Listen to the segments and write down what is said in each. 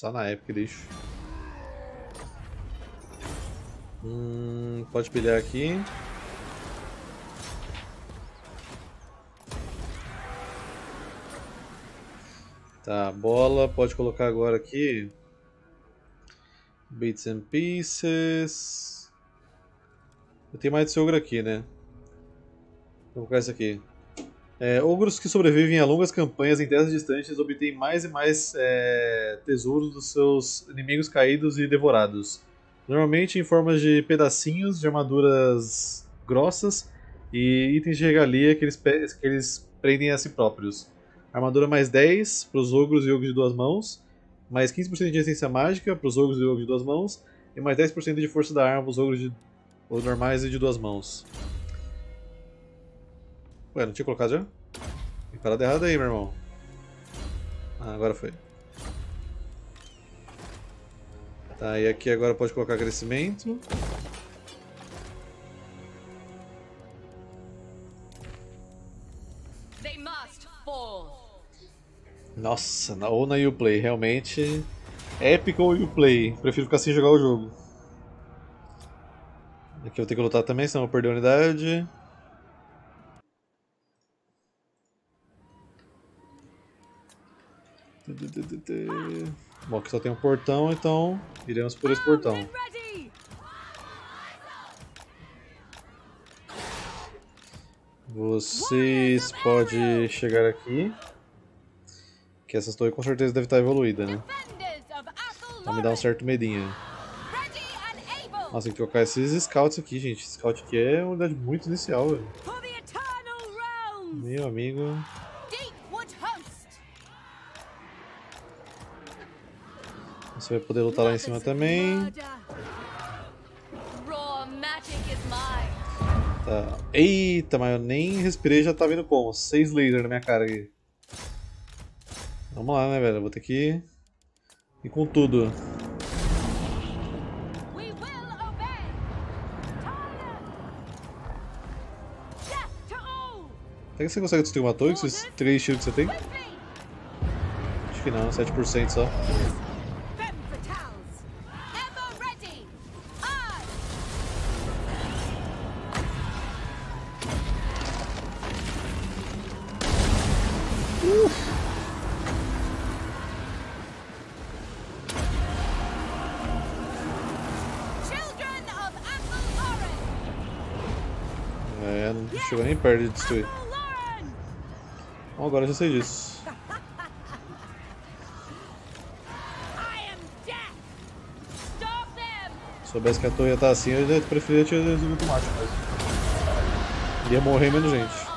Só na época, lixo. Hum, pode pilhar aqui. Tá, bola, pode colocar agora aqui. Bits and Pieces. Eu tenho mais de ogro aqui, né? Vou colocar isso aqui. É, ogros que sobrevivem a longas campanhas em terras distantes obtêm mais e mais é, tesouros dos seus inimigos caídos e devorados. Normalmente em formas de pedacinhos de armaduras grossas e itens de regalia que eles, que eles prendem a si próprios. Armadura mais 10 para os ogros e ogros de duas mãos, mais 15% de essência mágica para os ogros e ogros de duas mãos, e mais 10% de força da arma para os ogros de, normais e de duas mãos. Ué, não tinha colocado já? Tem parada errada aí, meu irmão. Ah, agora foi. Tá, e aqui agora pode colocar crescimento. Nossa, ou na Uplay, realmente épico ou Uplay. Prefiro ficar sem jogar o jogo. Aqui eu vou ter que lutar também, senão eu vou perder a unidade. Bom, aqui só tem um portão, então iremos por esse portão. Vocês podem chegar aqui. Que essa torre com certeza deve estar evoluída, né? Então me dá um certo medinho. Nossa, tem que colocar esses scouts aqui, gente. Scout aqui é uma unidade muito inicial, velho. Meu amigo. Você vai poder lutar lá em cima também. Tá. Eita, mas eu nem respirei já tá vindo como? Seis lasers na minha cara aqui. Vamos lá, né, velho? vou ter que ir com tudo. Será que você consegue destruir uma torre com esses três tiros que você tem? Acho que não, 7% só. Chegou nem perto de destruir. Bom, agora já sei disso. Se soubesse que a torre ia estar assim, eu preferia ter resolvido automático, mas... Ia morrer menos gente.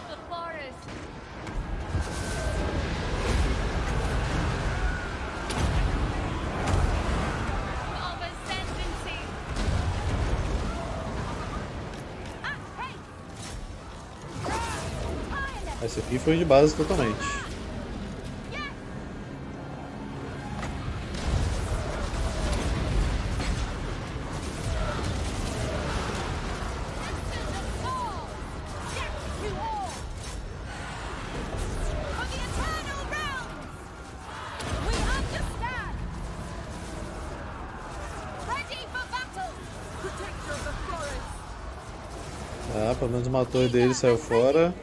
Esse aqui foi de base totalmente. Ah, pelo menos uma torre dele saiu fora.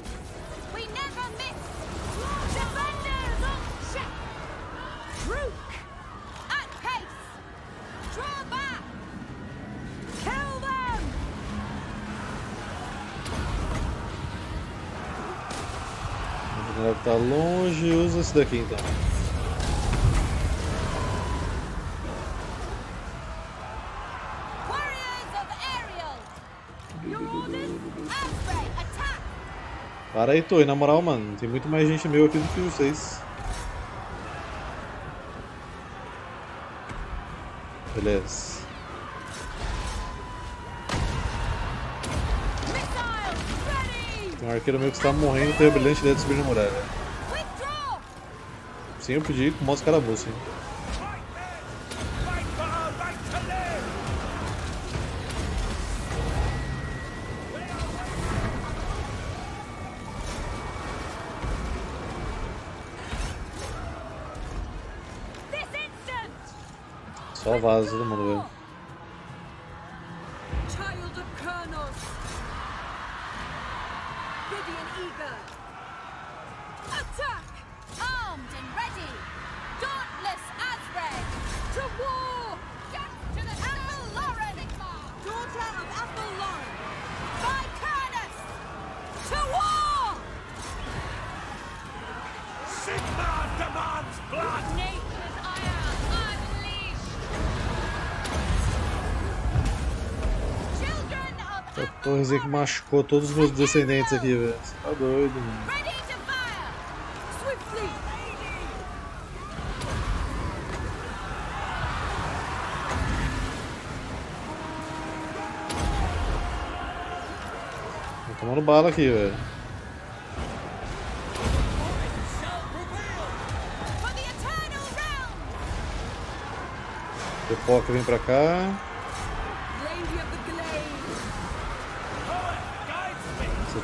Esse daqui então. Para aí, Toy, na moral, mano, tem muito mais gente meu aqui do que vocês. Beleza. Tem um arqueiro meu que está morrendo, tem a brilhante ideia de subir na muralha. Eu podia ir com o mouse carabuço, hein. Só vaza todo mundo, velho. Que machucou todos os meus descendentes aqui, velho. Você tá doido, mano. tomando bala aqui, velho. Pipoca vem pra cá.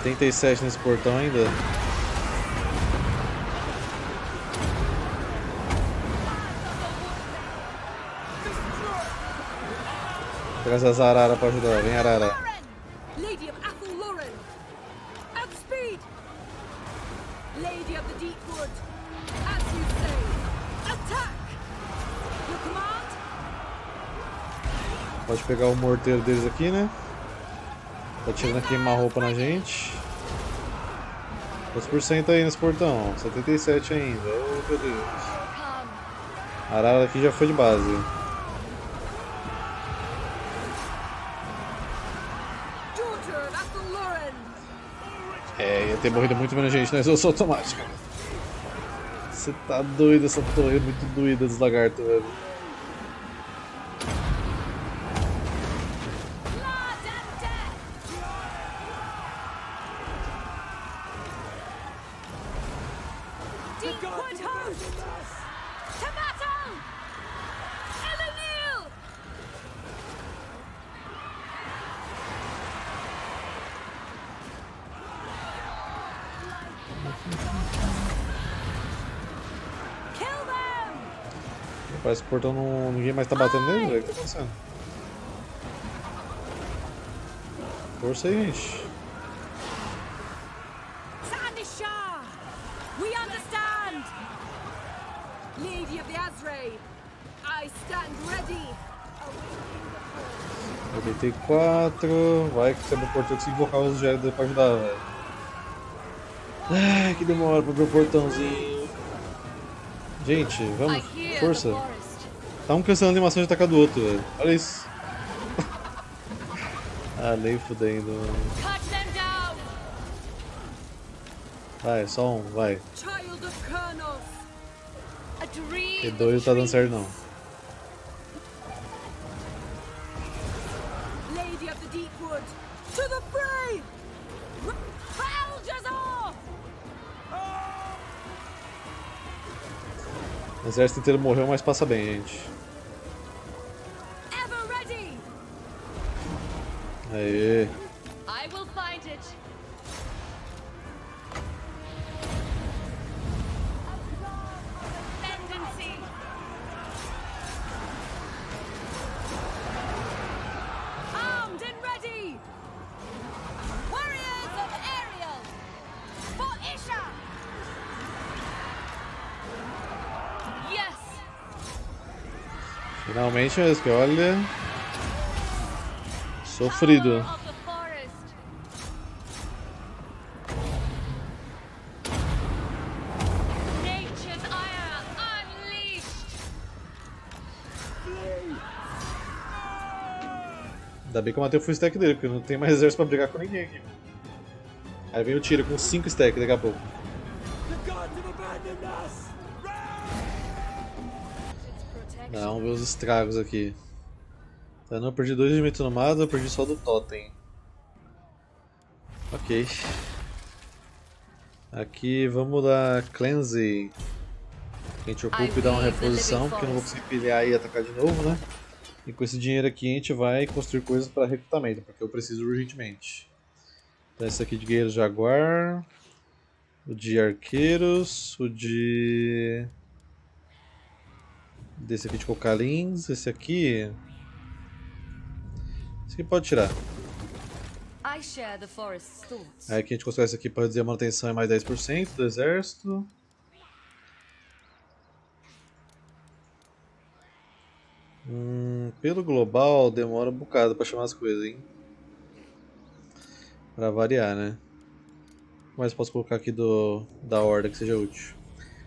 77 nesse portão ainda. Traz as araras pra ajudar. Vem, arara. Pode pegar o morteiro deles aqui, né? Tá tirando a queimar-roupa na gente. Quantos por cento aí nesse portão? 77 ainda. Oh, meu Deus. A arara aqui já foi de base. É, ia ter morrido muito menos gente na resolução automática. Você tá doido, essa torre é muito doida dos lagartos, velho. Parece que o portão não. ninguém mais tá batendo nele, velho. O que tá acontecendo? Força aí, gente. We understand! Lady of the Azray, I stand ready! 84. Vai que quebra o portão, eu consigo invocar os Jedi pra ajudar, velho. Ai, que demora pra abrir o portãozinho. Gente, vamos, força. Tá um cancelando a animação de atacar do outro, velho. Olha isso. ah, nem fudendo, mano. Vai, só um, vai. Of dois tá dando certo não. Lady of the Deep Wood, to the fray! O exército inteiro morreu, mas passa bem, gente. Aê. I will find it. Ascendancy. Armed and Sofrido. Ainda bem que eu matei o full stack dele, porque não tem mais exército pra brigar com ninguém aqui. Aí vem o tiro com 5 stacks daqui a pouco. Vamos ver os estragos aqui. Tá, não, eu perdi dois elementos no mato, eu perdi só do totem. Ok. Aqui vamos dar cleanse. A gente ocupa e dá uma reposição, porque eu não vou conseguir pilhar e atacar de novo, né? E com esse dinheiro aqui a gente vai construir coisas para recrutamento, porque eu preciso urgentemente. Então esse aqui de guerreiros jaguar. O de arqueiros. O de Desse aqui de Cocalins. Esse aqui. Aqui pode tirar. Aí aqui a gente consegue esse aqui para reduzir a manutenção em mais 10% do exército. Hum, pelo global demora um bocado para chamar as coisas, hein? Pra variar, né? Mas posso colocar aqui do da horda que seja útil.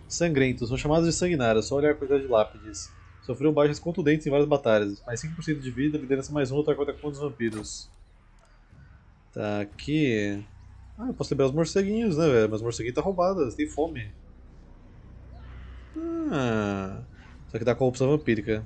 Sangrentos, são chamados de sanguinários, só olhar a quantidade de lápides. Sofreram baixas contundentes em várias batalhas, mais 5% de vida, liderança mais 1, lutar contra os vampiros. Tá aqui. Ah, eu posso liberar os morceguinhos, né, velho? Mas os morceguinhos tá roubado, têm fome. Ah. Só que dá corrupção vampírica.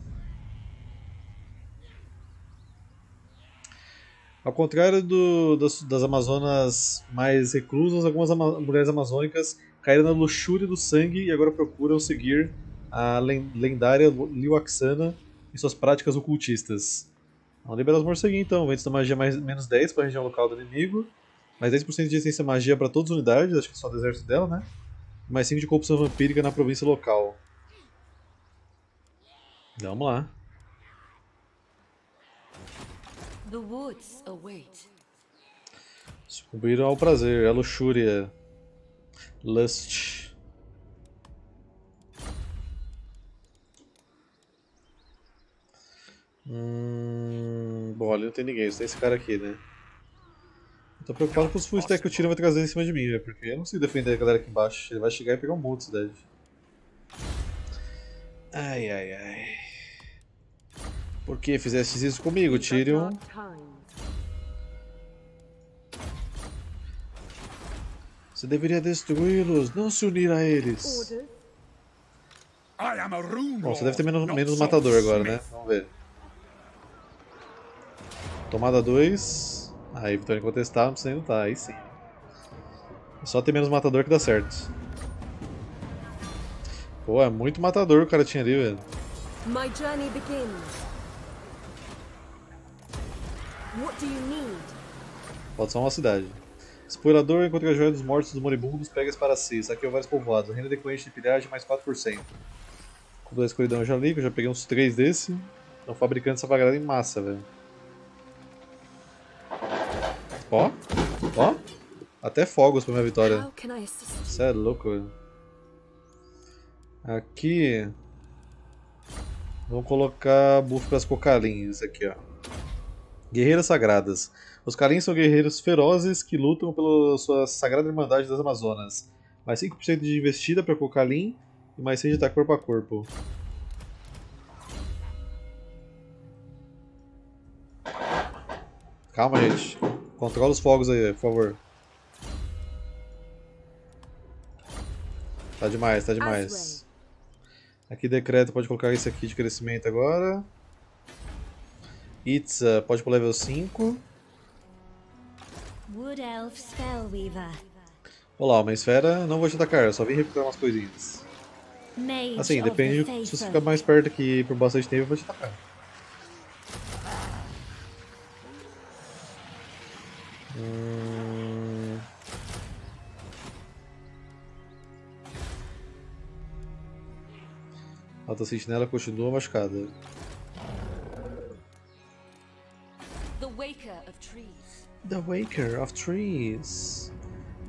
Ao contrário do- das, das Amazonas mais reclusas, algumas ama- mulheres amazônicas caíram na luxúria do sangue e agora procuram seguir a len- lendária Liwaxana em suas práticas ocultistas. Vamos liberar os morceguinhos então. Ventos da magia mais, menos 10 para a região local do inimigo. Mais 10% de resistência à magia para todas as unidades, acho que só do exército dela, né? Mais 5 de corrupção vampírica na província local. Vamos lá. The woods await. Sucumbiram ao prazer, à luxúria. Lust. Hum, bom, ali não tem ninguém, só tem esse cara aqui, né? Eu tô preocupado com os full stack que o Tiro vai trazer em cima de mim, velho, porque eu não consigo defender a galera aqui embaixo. Ele vai chegar e pegar um monte de cidade. Ai, ai, ai. Por que fizeste isso comigo, Tyrion? Você deveria destruí-los, não se unir a eles. Bom, você deve ter menos, menos matador agora, né? Vamos ver. Tomada 2. Aí, vitória incontestável, não precisa nem lutar, aí sim. É só ter menos matador que dá certo. Pô, é muito matador o cara tinha ali, velho. My journey begins. What do you need? Falta só uma cidade. Explorador encontra a joia dos mortos dos moribundos, pega-as para si. Saqueou vários povoados. Renda decorrente de pilhagem mais 4%. Cubo da escuridão eu já li, eu já peguei uns 3 desse. Estão fabricando essa bagaça em massa, velho. Ó, ó. Até fogos pra minha vitória. Você é louco. Aqui. Vamos colocar buff para as cocalinhas aqui, ó. Guerreiras sagradas. Os Kalins são guerreiros ferozes que lutam pela sua sagrada irmandade das Amazonas. Mais 5% de investida para Cocalin e mais 6 de ataque corpo a corpo. Calma, gente. Controla os fogos aí, por favor. Tá demais, tá demais. Aqui decreto, pode colocar esse aqui de crescimento agora. Itza, pode pro level 5. Wood Elf Spellweaver. Olá, uma esfera, não vou te atacar, só vim recuperar umas coisinhas. Assim, depende se você ficar mais perto aqui por bastante tempo, eu vou te atacar. Hum... Alta sentinela continua machucada. The waker of trees. The Waker of Trees.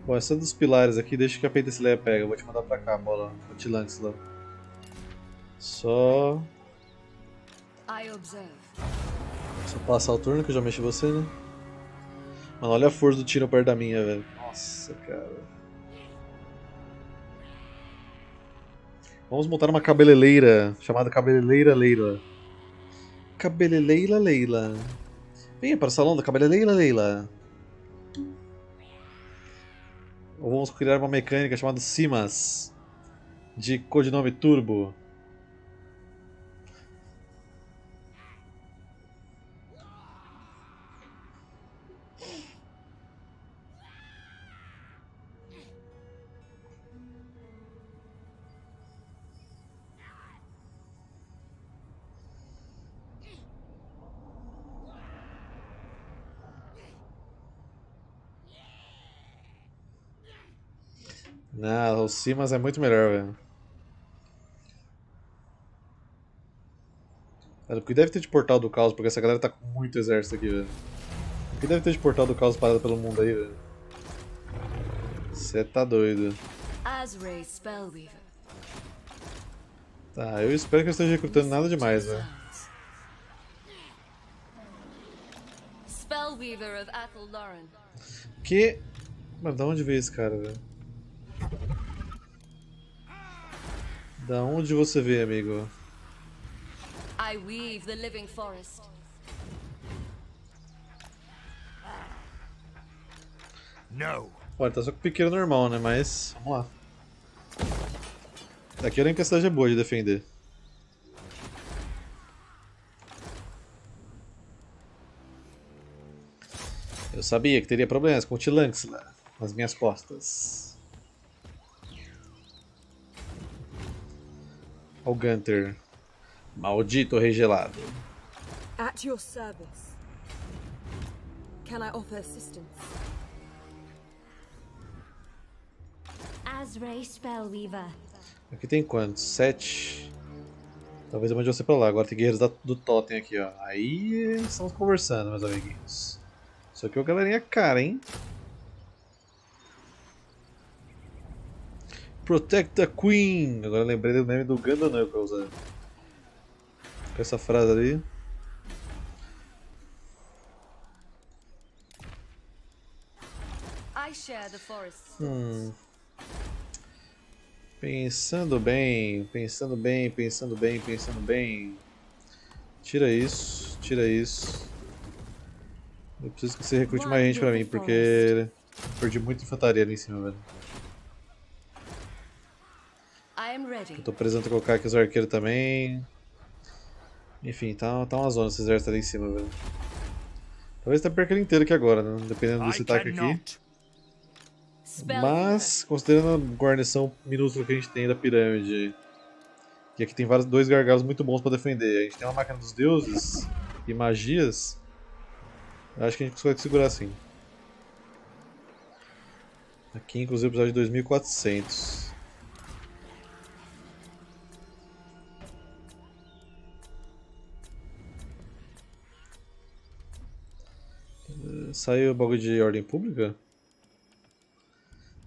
Bom, essa dos pilares aqui, deixa que a Peita Leia pega. Eu vou te mandar pra cá, bola. O Tilanx lá. Só. Só passar o turno que eu já mexi você, né? Mano, olha a força do tiro perto da minha, velho. Nossa, cara. Vamos montar uma cabeleleira chamada Cabeleleira Leila. Cabeleleira Leila. Venha para o salão da Cabeleleira Leila. Ou vamos criar uma mecânica chamada Simas. De codinome Turbo. Não, o Simas é muito melhor, velho. Cara, o que deve ter de portal do caos, porque essa galera tá com muito exército aqui, velho. O que deve ter de portal do caos parado pelo mundo aí, velho? Você tá doido. Tá, eu espero que eu esteja recrutando nada demais, né? Que. Mano, da onde veio esse cara, velho? Da onde você veio, amigo? I weave the living forest. No. Olha, tá só com piqueiro normal, né? Mas. Vamos lá. Aqui eu nem que a cidade é boa de defender. Eu sabia que teria problemas com o Tilanxla nas minhas costas. Olha o Gunter. Maldito rei gelado. At your service. Can I offer assistance? Azray Spellweaver. Aqui tem quantos? Sete. Talvez eu mande você pra lá. Agora tem guerreiros do Totem aqui, ó. Aí estamos conversando, meus amiguinhos. Isso aqui é uma galerinha cara, hein? Protect the Queen! Agora lembrei do meme do Knuckles, né? Com essa frase ali. Hum. Pensando bem, pensando bem, pensando bem, pensando bem. Tira isso, tira isso. Eu preciso que você recrute mais gente pra mim, porque perdi muita infantaria ali em cima, velho. Eu tô precisando colocar aqui os arqueiros também. Enfim, tá, tá uma zona esse exército ali em cima, velho. Talvez até perca ele inteiro aqui agora, né? Dependendo desse ataque aqui. Mas, considerando a guarnição minúscula que a gente tem da pirâmide, e aqui tem vários, dois gargalos muito bons pra defender, a gente tem uma máquina dos deuses e magias, acho que a gente consegue segurar assim. Aqui, inclusive, episódio de 2400. Saiu o bagulho de ordem pública?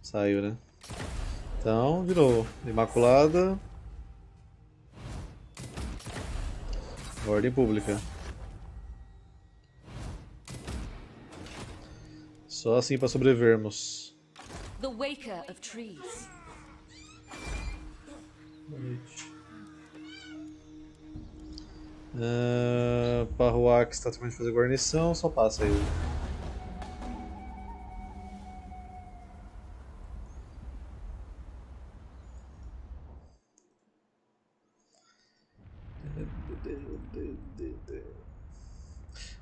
Saiu, né? Então, de novo, Imaculada. Ordem pública. Só assim para sobrevivermos. The Waker of Trees. Uh, Parruac está terminando de fazer guarnição, só passa aí.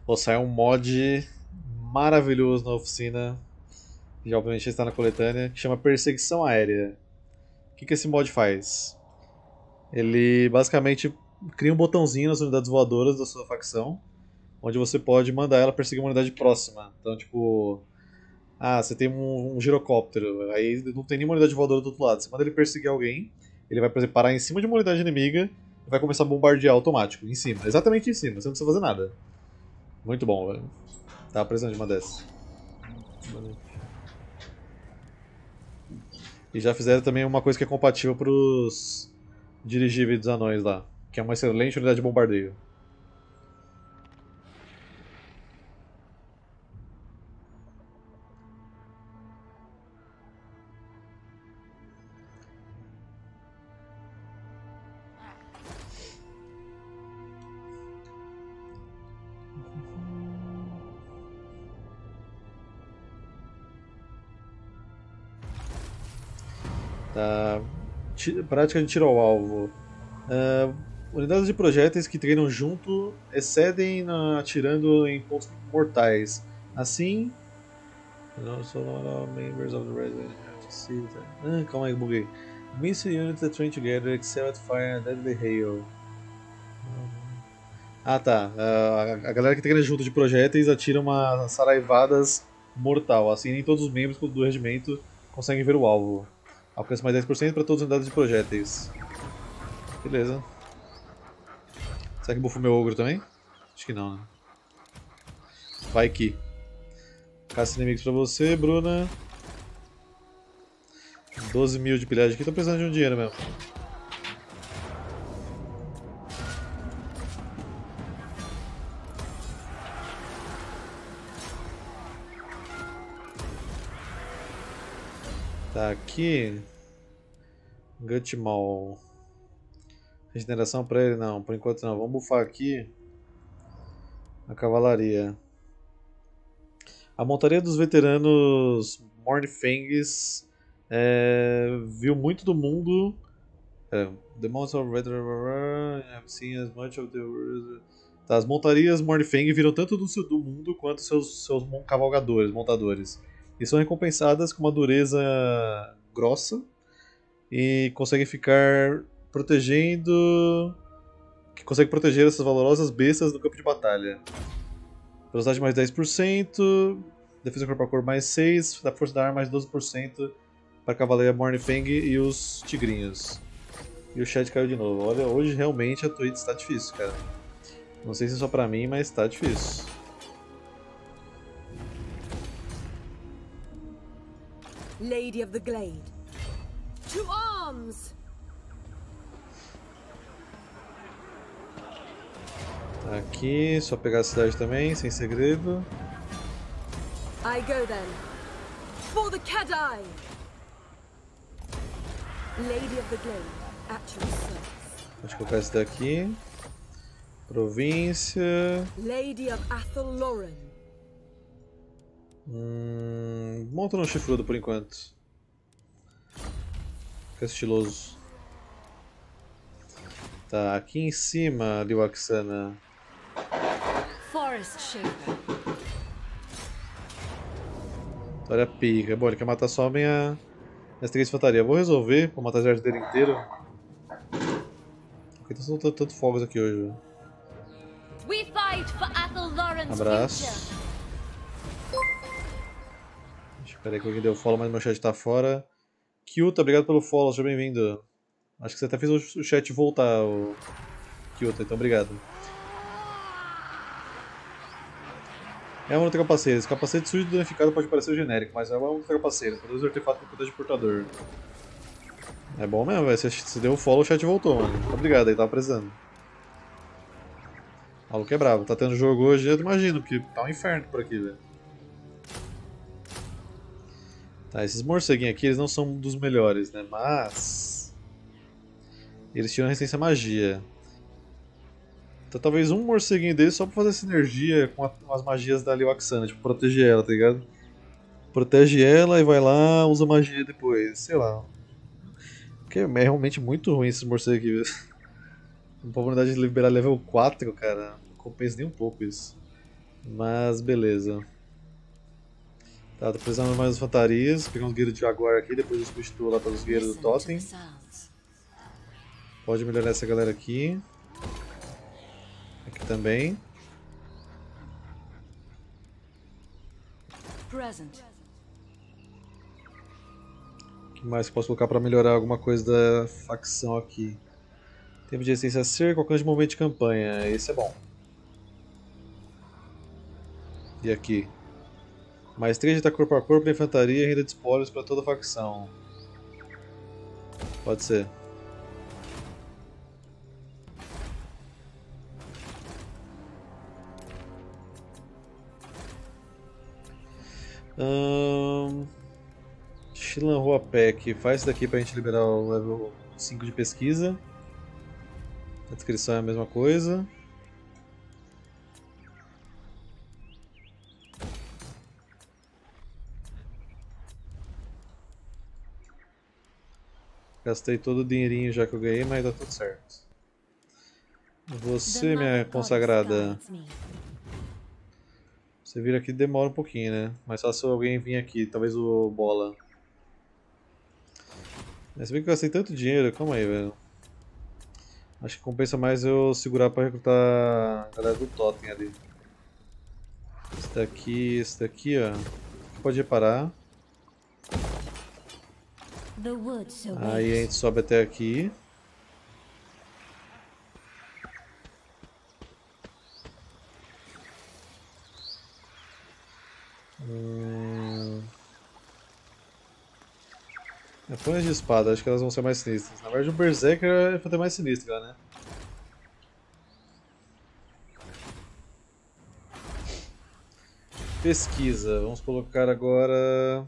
Vou sair um mod maravilhoso na oficina, que obviamente está na coletânea, que chama Perseguição Aérea. O que, que esse mod faz? Ele basicamente cria um botãozinho nas unidades voadoras da sua facção, onde você pode mandar ela perseguir uma unidade próxima. Então, tipo, ah, você tem um, um girocóptero, aí não tem nenhuma unidade voadora do outro lado. Você manda ele perseguir alguém, ele vai, por exemplo, parar em cima de uma unidade inimiga e vai começar a bombardear automático, em cima, exatamente em cima, você não precisa fazer nada. Muito bom, velho. Tava precisando de uma dessas. E já fizeram também uma coisa que é compatível pros dirigíveis dos anões lá, que é uma excelente unidade de bombardeio. Tá. Ti- Prática de tiro ao alvo. Ah, unidades de projéteis que treinam junto excedem na- atirando em pontos mortais. Assim. Members of the resident Ah, calma aí, buguei. Missile units that train together excel at fire deadly hail. Ah tá. Ah, a a galera que treina junto de projéteis atira umas saraivadas mortal. Assim nem todos os membros do regimento conseguem ver o alvo. Alcança mais 10% para todas as unidades de projéteis. Beleza. Será que bufou meu ogro também? Acho que não, né? Vai que. Caça inimigos pra você, Bruna. 12 mil de pilhagem aqui, tô precisando de um dinheiro mesmo. Tá aqui. Gutmal. Regeneração pra ele? Não, por enquanto não. Vamos bufar aqui a cavalaria. A montaria dos veteranos Mornfangs é, viu muito do mundo. É, the most of have seen as much of the tá, As montarias Mornfang viram tanto do, do mundo quanto seus, seus cavalgadores, montadores. E são recompensadas com uma dureza grossa e conseguem ficar protegendo. que consegue proteger essas valorosas bestas no campo de batalha. Velocidade mais 10%, defesa corpo a corpo mais 6%, da força da arma mais 12% para a cavaleira Mornifang e os tigrinhos. E o chat caiu de novo. Olha, hoje realmente a Twitch está difícil, cara. Não sei se é só pra mim, mas está difícil. Lady of the Glade. To arms! Tá aqui, só pegar a cidade também, sem segredo. I go then. For the Kadai! Lady of the Glade, at your service. Pode colocar esse daqui. Província. Lady of Athelloren. Hum, monta no chifrudo por enquanto. Fica estiloso. Tá, aqui em cima, Liwaxana. Forest Shaper. Olha pica. Bom, ele quer matar só a minha. Minhas três infantaria. Vou resolver, vou matar o exército dele inteiro. Por que tá soltando tanto fogos aqui hoje? Abraço. Future. Espera aí que alguém deu follow, mas meu chat tá fora. Kyuta, obrigado pelo follow, seja bem-vindo. Acho que você até fez o chat voltar, o Kyuta, então obrigado. É uma luta capaceira. Esse capacete sujo e danificado pode parecer genérico, mas é uma luta capaceira. Produz artefato com poder de portador. É bom mesmo, velho. Você, deu follow, o chat voltou, mano. Obrigado aí, tava precisando. O maluco é bravo. Tá tendo jogo hoje, eu imagino, porque tá um inferno por aqui, velho. Tá, esses morceguinhos aqui, eles não são dos melhores, né? Mas... Eles tiram resistência à magia. Então talvez um morceguinho dele só pra fazer sinergia com, a- com as magias da Liwaxana, tipo, proteger ela, tá ligado? Protege ela e vai lá, usa magia depois, sei lá. Porque é realmente muito ruim esses morcegos aqui. Uma oportunidade de liberar level 4, cara, não compensa nem um pouco isso. Mas beleza. Tá, tô precisando de mais infantarias, pegar uns guerreiros de Jaguar aqui, depois eu substituo lá pelos guerreiros do Totem. Pode melhorar essa galera aqui. Aqui também. O que mais posso colocar pra melhorar alguma coisa da facção aqui? Tempo de resistência a cerco, alcance de momento de campanha. Esse é bom. E aqui? Mais 3 de ataque corpo a corpo da infantaria e renda de espólios pra toda facção. Pode ser. Shilan Rua Pack, faz isso daqui pra gente liberar o level 5 de pesquisa. A descrição é a mesma coisa. Gastei todo o dinheirinho já que eu ganhei, mas dá tudo certo. Você, minha consagrada, você vir aqui demora um pouquinho, né? Mas só se alguém vir aqui, talvez o Bola. Mas se bem que eu gastei tanto dinheiro, calma aí, velho. Acho que compensa mais eu segurar pra recrutar a galera do Totem ali. Esse daqui, esse daqui, ó. Pode reparar. Aí a gente sobe até aqui. Hum... É de espada, acho que elas vão ser mais sinistras. Na verdade, o Berserker é pra ter mais sinistra, né? Pesquisa, vamos colocar agora.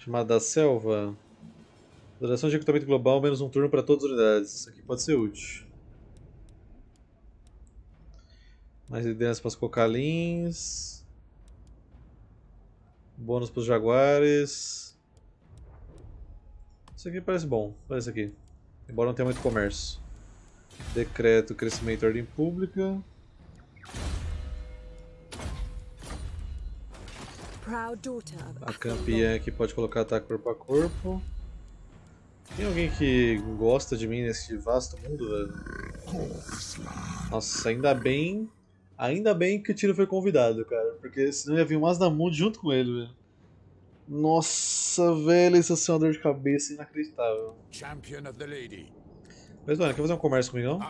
Chamada da selva. Duração de equipamento global, menos um turno para todas as unidades. Isso aqui pode ser útil. Mais liderança para os cocalins. Bônus para os jaguares. Isso aqui parece bom, parece aqui. Embora não tenha muito comércio. Decreto crescimento e ordem pública. A campeã aqui pode colocar ataque corpo a corpo. Tem alguém que gosta de mim nesse vasto mundo, velho? Nossa, ainda bem. Ainda bem que o Tiro foi convidado, cara. Porque senão ia vir o Mazdamund junto com ele, velho. Nossa, velho, isso é uma dor de cabeça inacreditável. Champion of the lady. Mas, mano, quer fazer um comércio comigo, não?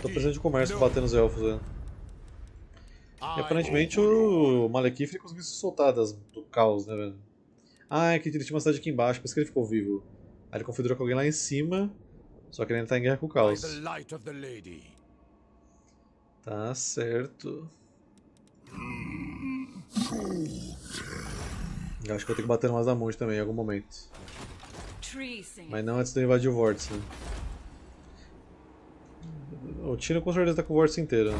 Tô precisando de comércio bater nos elfos, velho. E aparentemente o Malekith conseguiu se soltar das, do caos, né, velho? Ah, é que ele tinha uma cidade aqui embaixo, por isso que ele ficou vivo. Aí ele confederou com alguém lá em cima, só que ele ainda tá em guerra com o caos. Tá certo. Eu acho que vou ter que bater no Mazdamund também em algum momento. Mas não antes de eu invadir o vórtice. né? O Tino com certeza tá com o vórtice inteiro. né?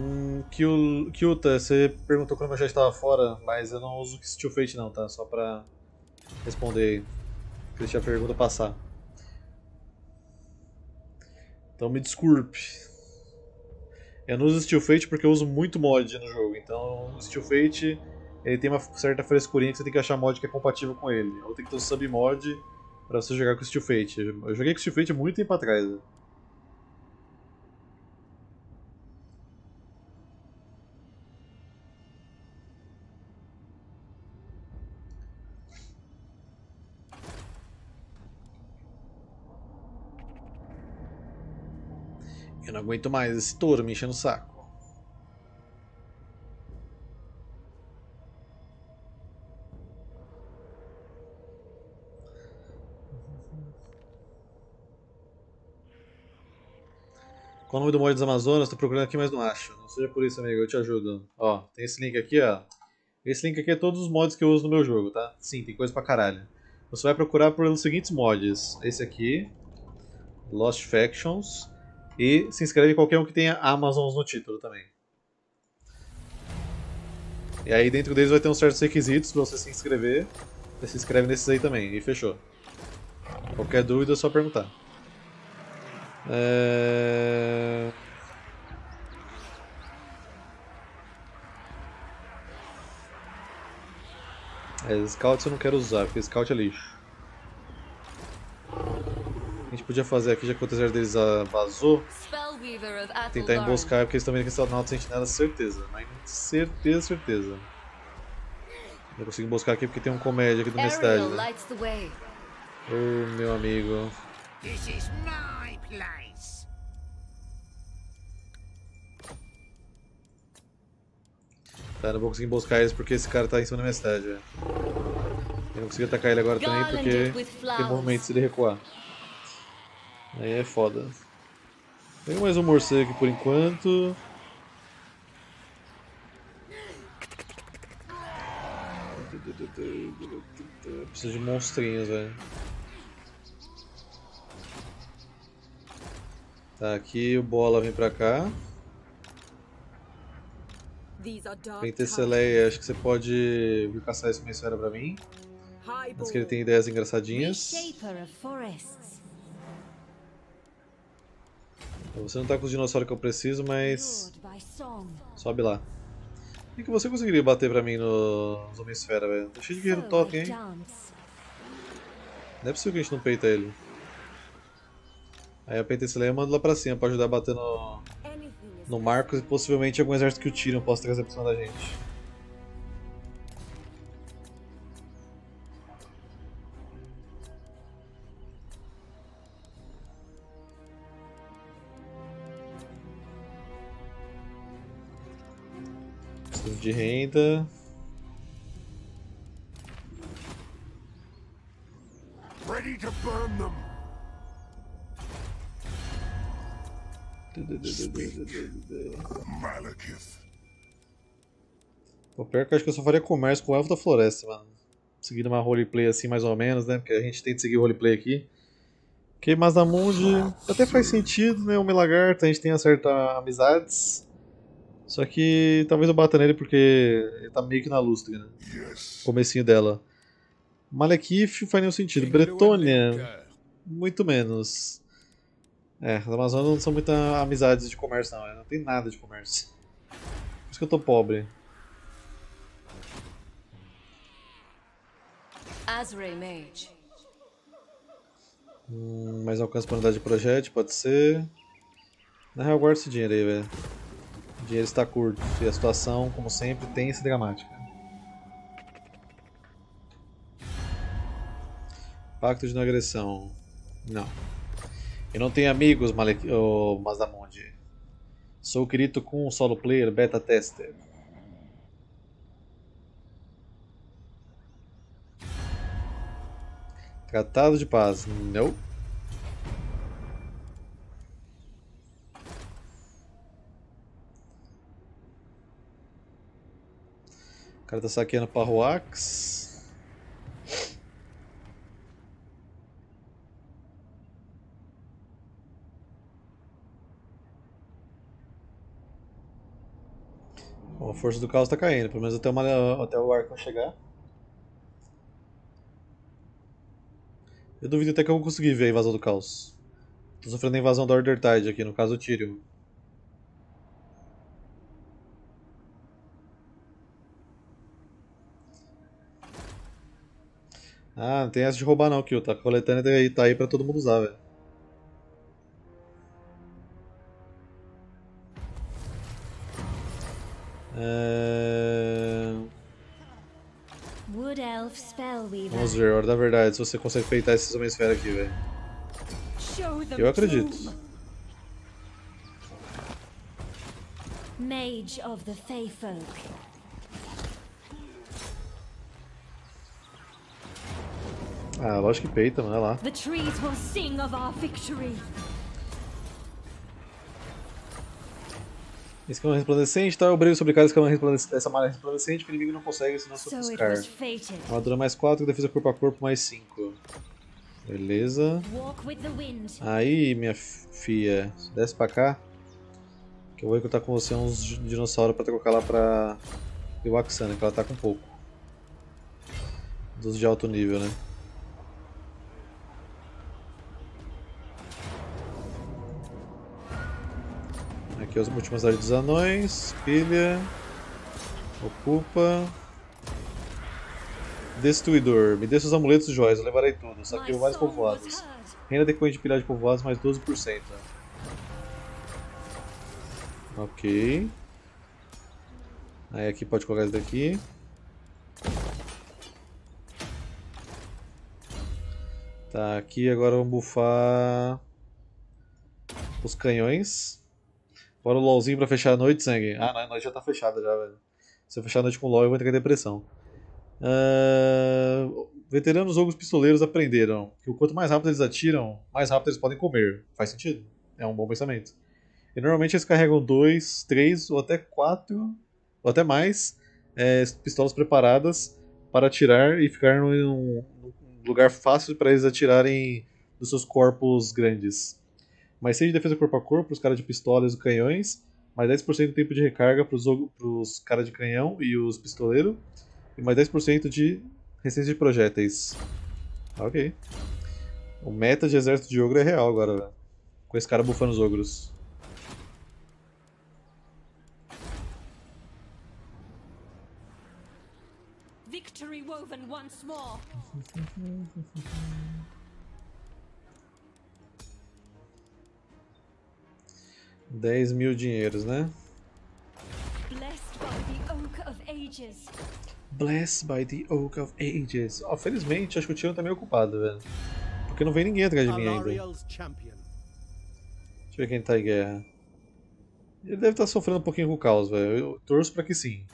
Hum, Kyuta, você perguntou quando eu já estava fora, mas eu não uso Steel Fate não, tá? Só pra responder aí. Deixa a pergunta passar. Então me desculpe. Eu não uso Steel Fate porque eu uso muito mod no jogo, então o Steel Fate ele tem uma certa frescurinha que você tem que achar mod que é compatível com ele. Ou tem que ter um submod pra você jogar com o Steel Fate. Eu joguei com o Steel Fate muito tempo atrás. né? Não aguento mais esse touro me enchendo o saco. Qual o nome do mod das Amazonas? Tô procurando aqui, mas não acho. Não seja por isso, amigo, eu te ajudo. Ó, tem esse link aqui, ó. Esse link aqui é todos os mods que eu uso no meu jogo, tá? Sim, tem coisa pra caralho. Você vai procurar pelos seguintes mods. Esse aqui, Lost Factions, e se inscreve qualquer um que tenha Amazons no título também. E aí dentro deles vai ter uns certos requisitos pra você se inscrever. Você se inscreve nesses aí também, e fechou. Qualquer dúvida é só perguntar. É... É, eu não quero usar, porque Scout é lixo. Gente podia fazer aqui, já que o exército deles ah, vazou, tentar emboscar, porque eles também querem saltar de sentinela, certeza. Mas certeza, certeza. Eu consigo emboscar aqui porque tem um comédia aqui da minha cidade. Né? Ô meu amigo. This is my place. Tá, não vou conseguir emboscar eles porque esse cara tá em cima da minha cidade. velho. Eu não consegui atacar ele agora também porque tem flowers. movimento se ele recuar. Aí é foda. Tem mais um morcego aqui por enquanto. Preciso de monstrinhos, velho. Tá, aqui o bola vem pra cá. Penteceleia, acho que você pode vir caçar esse esfera pra mim. Antes que ele tenha ideias engraçadinhas. Você não tá com os dinossauros que eu preciso, mas sobe lá. E que você conseguiria bater pra mim no- nos Homem-Esfera, velho? Tá cheio de guerreiro I hein? Não é possível que a gente não peita ele. Aí a Penteceleia eu mando lá pra cima pra ajudar a bater no, no Marcos e possivelmente algum exército que o Tyrion possa trazer pra cima da gente. De renda. Ready to burn them. O pior que eu acho que eu só faria comércio com o Elfo da Floresta, mano. Seguindo uma roleplay assim, mais ou menos, né? Porque a gente tem que seguir o roleplay aqui. Que Mazamundi até faz sentido, né? O Melagarta, a gente tem certas amizades. Só que talvez eu bata nele porque ele tá meio que na lustra, né? Yes. Comecinho dela. Malekith faz nenhum sentido. Bretônia, muito menos. É, as Amazonas não são muitas amizades de comércio, não. né? Não tem nada de comércio. Por isso que eu tô pobre. Azray Mage. Hum, mais alcance para unidade de projétil, pode ser. Na real, guarda esse dinheiro aí, velho. Dinheiro está curto e a situação, como sempre, tensa e dramática. Pacto de não agressão. Não. Eu não tenho amigos, Malek... oh, Mazdamundi. Sou querido com um solo player beta tester. Tratado de paz. Não. O cara tá saqueando Parroax. Bom, a força do caos tá caindo, pelo menos até, uma, até o arco chegar. Eu duvido até que eu vou conseguir ver a invasão do caos. Tô sofrendo a invasão da Order Tide aqui, no caso o Tyrion. Ah, não tem essa de roubar não, Kill. Tá coletando e tá aí pra todo mundo usar, velho. É... Wood Elf Spellweaver. Vamos ver, hora da verdade, se você consegue peitar esses homens fera aqui, velho. Show them Eu acredito. Mage of the Fey Ah, lógico que peita, mano, olha lá. The trees will sing of our victory. Escama resplandecente, tá? Eu brigo sobre cada escama resplandecente, essa malha resplandecente que o inimigo não consegue senão se So it ofuscar. was fated. Armadura mais 4, defesa corpo a corpo mais 5. Beleza. Aí, minha filha, desce pra cá. Que eu vou recrutar com você uns dinossauros pra trocar lá pra Iwaxana, que ela tá com pouco. Dos de alto nível, né? Aqui as últimas áreas dos anões. Pilha. Ocupa. Destruidor. Me dê seus amuletos e joias, eu levarei tudo. Soul was povoados. Renda decorrente de pilhagem de povoados mais 12%. Ok. Aí aqui pode colocar isso daqui. Tá, aqui agora vamos bufar os canhões. Bora o LOLzinho pra fechar a noite, sangue. Ah, não, a noite já tá fechada já, velho. Se eu fechar a noite com LOL, eu vou entrar em depressão. Ah, veteranos ogros pistoleiros aprenderam que o quanto mais rápido eles atiram, mais rápido eles podem comer. Faz sentido. É um bom pensamento. E normalmente eles carregam dois, três ou até quatro, ou até mais, é, pistolas preparadas para atirar e ficar num, num lugar fácil para eles atirarem dos seus corpos grandes. Mais 6 de defesa corpo a corpo para os caras de pistolas e canhões, mais 10% de tempo de recarga para os caras de canhão e os pistoleiros, e mais 10% de resistência de projéteis. Ok. O meta de exército de ogro é real agora, velho. Com esse cara bufando os ogros. Victory woven once more. Dez mil dinheiros, né? Blessed by the Oak of Ages. Blessed by the Oak of Ages. Ó, felizmente, acho que o Tyrion tá meio ocupado, velho. Porque não vem ninguém atrás de mim ainda. Deixa eu ver quem tá em guerra. Ele deve estar sofrendo um pouquinho com o caos, velho. Eu torço pra que sim.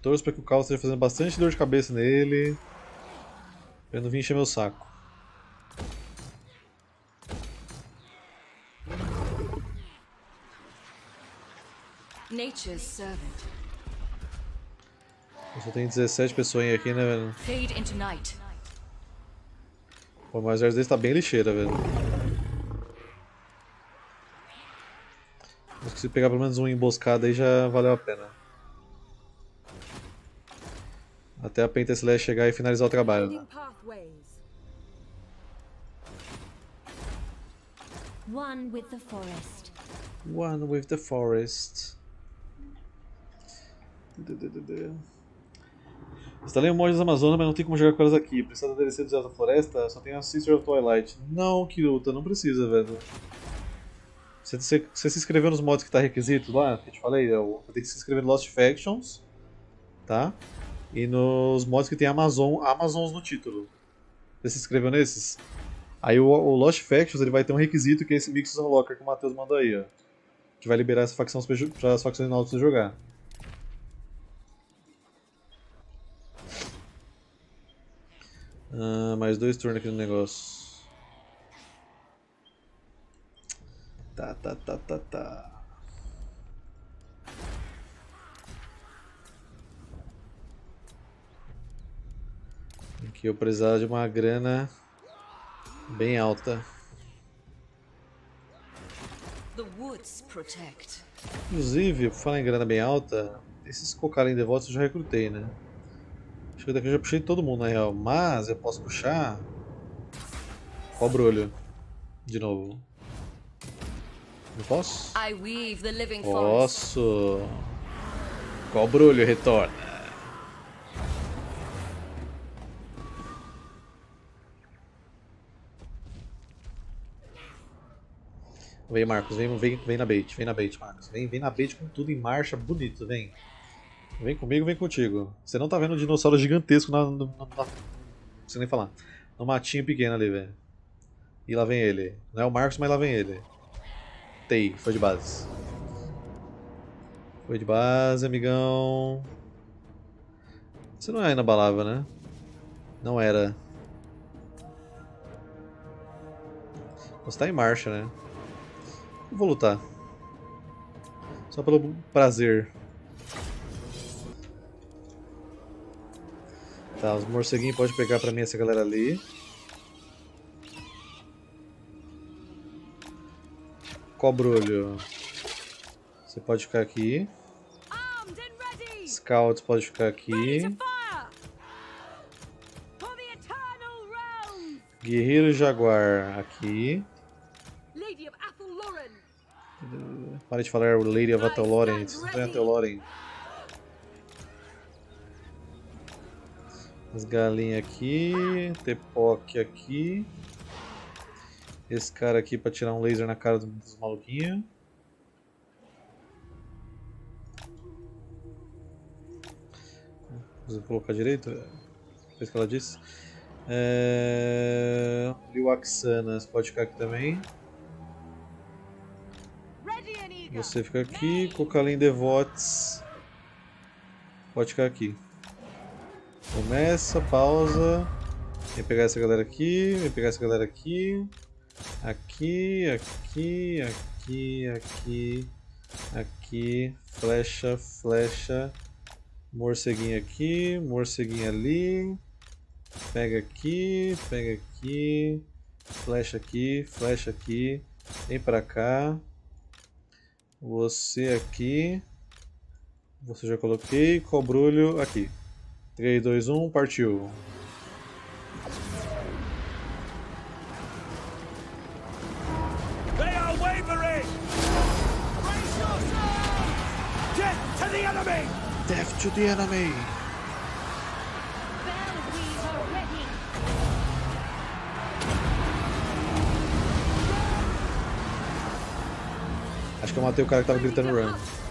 Torço pra que o caos esteja fazendo bastante dor de cabeça nele. Pra ele não vir encher meu saco. Nature's servant. Eu só tenho 17 pessoas aqui, né, velho? Fade into night. Pô, mas o exército tá bem lixeira, velho. Acho que se pegar pelo menos uma emboscada aí já valeu a pena. Até a Penta Slash chegar e finalizar o trabalho. né? One with the forest. One with the forest. Instalei um mod das Amazonas, mas não tem como jogar com elas aqui. Precisa da DLC do Zelda Floresta? Só tem a Sister of Twilight. Não, Kiruta, não precisa, velho. Você, você, você se inscreveu nos mods que tá requisito lá? Que eu te falei? Eu, eu tenho que se inscrever no Lost Factions, tá? E nos mods que tem Amazon, Amazons no título. Você se inscreveu nesses? Aí o, o Lost Factions ele vai ter um requisito que é esse Mix Unlocker que o Matheus mandou aí, ó. Que vai liberar essa facção para as facções novas você jogar. Ah, mais dois turnos aqui no negócio. Tá, tá, tá, tá, tá. Aqui eu precisava de uma grana bem alta. The woods protect. Inclusive, por falar em grana bem alta, esses Cocalim Devotos eu já recrutei, né? Acho que daqui eu já puxei todo mundo na real, mas eu posso puxar. Cobrolho. De novo. Não posso? Posso. Cobrolho retorna. Vem, Marcos, vem, vem, vem na bait, vem na bait, Marcos. Vem, vem na bait com tudo em marcha, bonito, vem. Vem comigo, vem contigo. Você não tá vendo um dinossauro gigantesco na, na, na, Não sei nem falar. No matinho pequeno ali, velho. E lá vem ele. Não é o Marcos, mas lá vem ele. Tei, foi de base. Foi de base, amigão. Você não é inabalável, né? Não era. Você tá em marcha, né? Eu vou lutar. Só pelo prazer. Tá, os morceguinhos pode pegar pra mim essa galera ali. Cobrolho. Você pode ficar aqui. Scouts pode ficar aqui. Guerreiro Jaguar aqui. Lady of. Para de falar o Lady of Atoloren. Isso não é Atoloren. As galinhas aqui. Tepoque aqui. Esse cara aqui pra tirar um laser na cara dos maluquinhos. Vou colocar direito? Fez o que ela disse. É... Liwaxanas pode ficar aqui também. Você fica aqui, Cocalim Devotes. Pode ficar aqui. Começa, pausa. Vem pegar essa galera aqui, vem pegar essa galera aqui. Aqui, aqui, aqui, aqui, aqui. Flecha, flecha. Morceguinho aqui, morceguinho ali. Pega aqui, pega aqui. Flecha aqui, flecha aqui. Vem pra cá. Você aqui. Você já coloquei. Cobrulho aqui. 3, 2, 1, partiu. They are wavering! Brace! Death to the enemy! Death to the enemy! Acho que eu matei o cara que tava gritando run.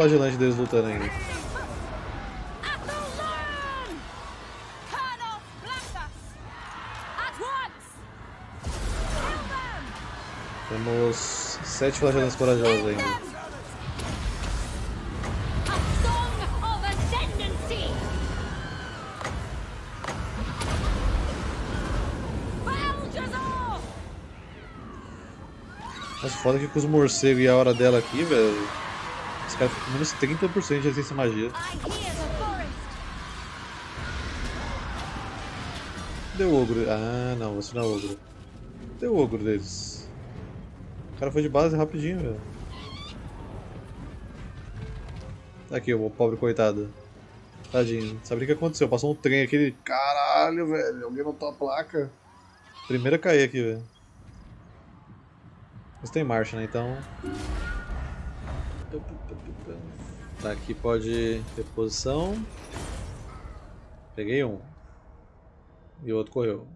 Os flagelantes deles lutando ainda. Temos sete flagelantes corajosos ainda. Nossa, foda que com os morcegos e a hora dela aqui, velho. Caras com menos 30% de resistência à magia. O ogro? Ah, não, você não é ogro. Cadê o ogro deles? O cara foi de base rapidinho, velho. Aqui, o pobre coitado. Tadinho. Sabe o que aconteceu? Passou um trem aqui. ele- Caralho, velho. Alguém notou a placa. Primeiro a cair aqui, velho. Mas tem marcha, né? Então. Tá, aqui pode reposição. Peguei um. E o outro correu.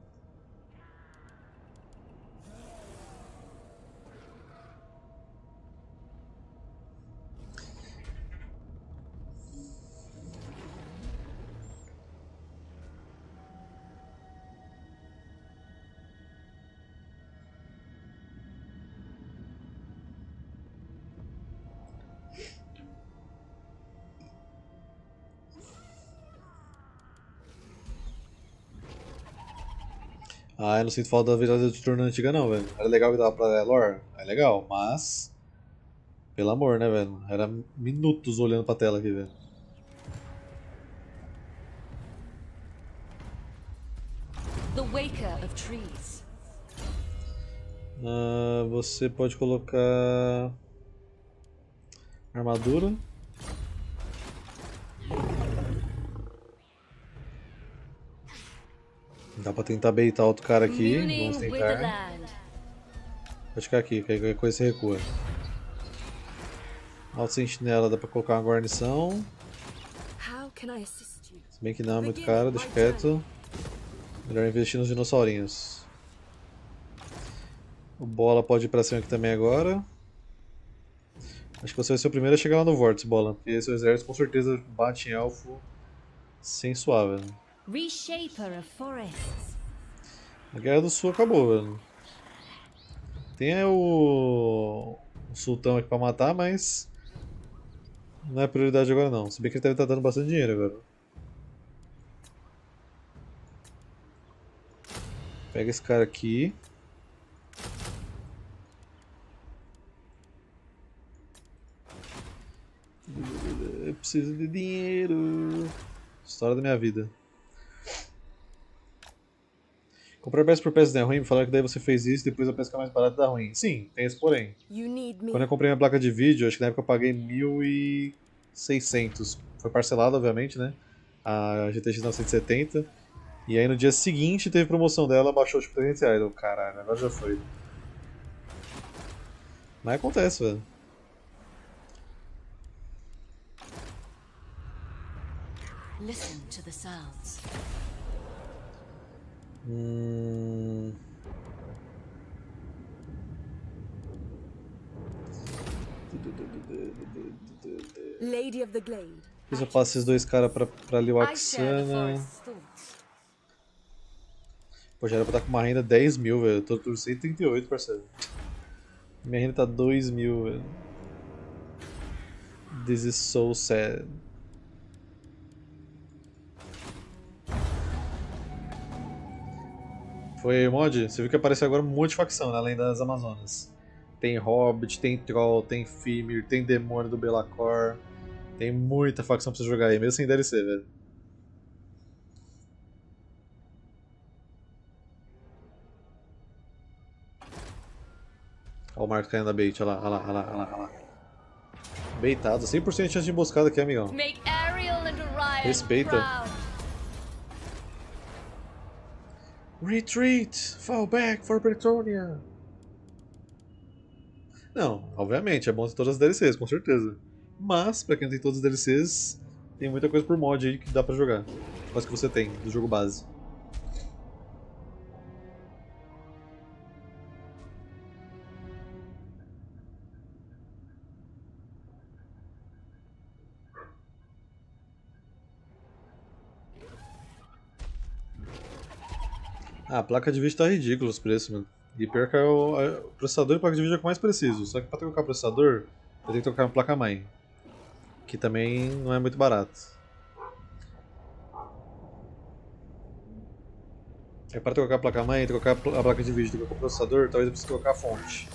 Ah, eu não sinto falta da virada de turno antiga não, velho. Era legal que dava pra lore? É legal, mas... Pelo amor, né, velho? Era minutos olhando pra tela aqui, velho. The Waker of Trees. Ah, você pode colocar... Armadura. Dá pra tentar baitar outro cara aqui. Vamos tentar. Pode ficar aqui, que qualquer coisa você recua. Alto sentinela dá pra colocar uma guarnição. Se bem que não é muito caro, deixa quieto. Melhor investir nos dinossaurinhos. O Bola pode ir pra cima aqui também agora. Acho que você vai ser o primeiro a chegar lá no Vórtice, Bola. Porque seu exército com certeza bate em elfo sem suave. velho. Reshaper of forests. A Guerra do Sul acabou, velho. Tem o... o Sultão aqui pra matar, mas... Não é prioridade agora não. Se bem que ele deve estar dando bastante dinheiro agora. Pega esse cara aqui. Eu preciso de dinheiro. História da minha vida. Comprar peça por peça não é ruim, me falaram que daí você fez isso e depois a peça mais barata dá ruim. Sim, tem esse porém. You need me. Quando eu comprei minha placa de vídeo, acho que na época eu paguei 1.600. Foi parcelado, obviamente, né? A GTX 970. E aí no dia seguinte teve promoção dela, baixou tipo 300 reais. Eu, caralho, agora já foi. Mas acontece, velho. Listen to the sounds. Hum... Lady of the Glade. Eu passo esses dois caras pra, pra Liwaxana. thoughts. Pô, já era pra estar com uma renda 10 mil, velho. Eu tô por 138, parceiro. Minha renda tá 2 mil, velho. This is so sad. Foi, mod? Você viu que apareceu agora um monte de facção, né? Além das Amazonas. Tem Hobbit, tem Troll, tem Fimir, tem Demônio do Belacor. Tem muita facção pra você jogar aí, mesmo sem DLC, velho. Olha o Marco caindo na bait, olha lá, olha lá, olha lá, olha. Beitado, 100% de chance de emboscada aqui, amigão. Respeita. Retreat! Fall back for Bretonia! Não, obviamente, é bom ter todas as DLCs, com certeza. Mas, pra quem não tem todas as DLCs, tem muita coisa por mod aí que dá pra jogar. Quase que você tem, do jogo base. Ah, a placa de vídeo tá ridículo os preços, mano. E pior que é o, a- o processador e a placa de vídeo é o que mais preciso. Só que pra trocar o processador, eu tenho que trocar uma placa mãe. Que também não é muito barato. É para trocar a placa mãe, trocar a pla- a placa de vídeo, trocar o processador, talvez eu precise trocar a fonte.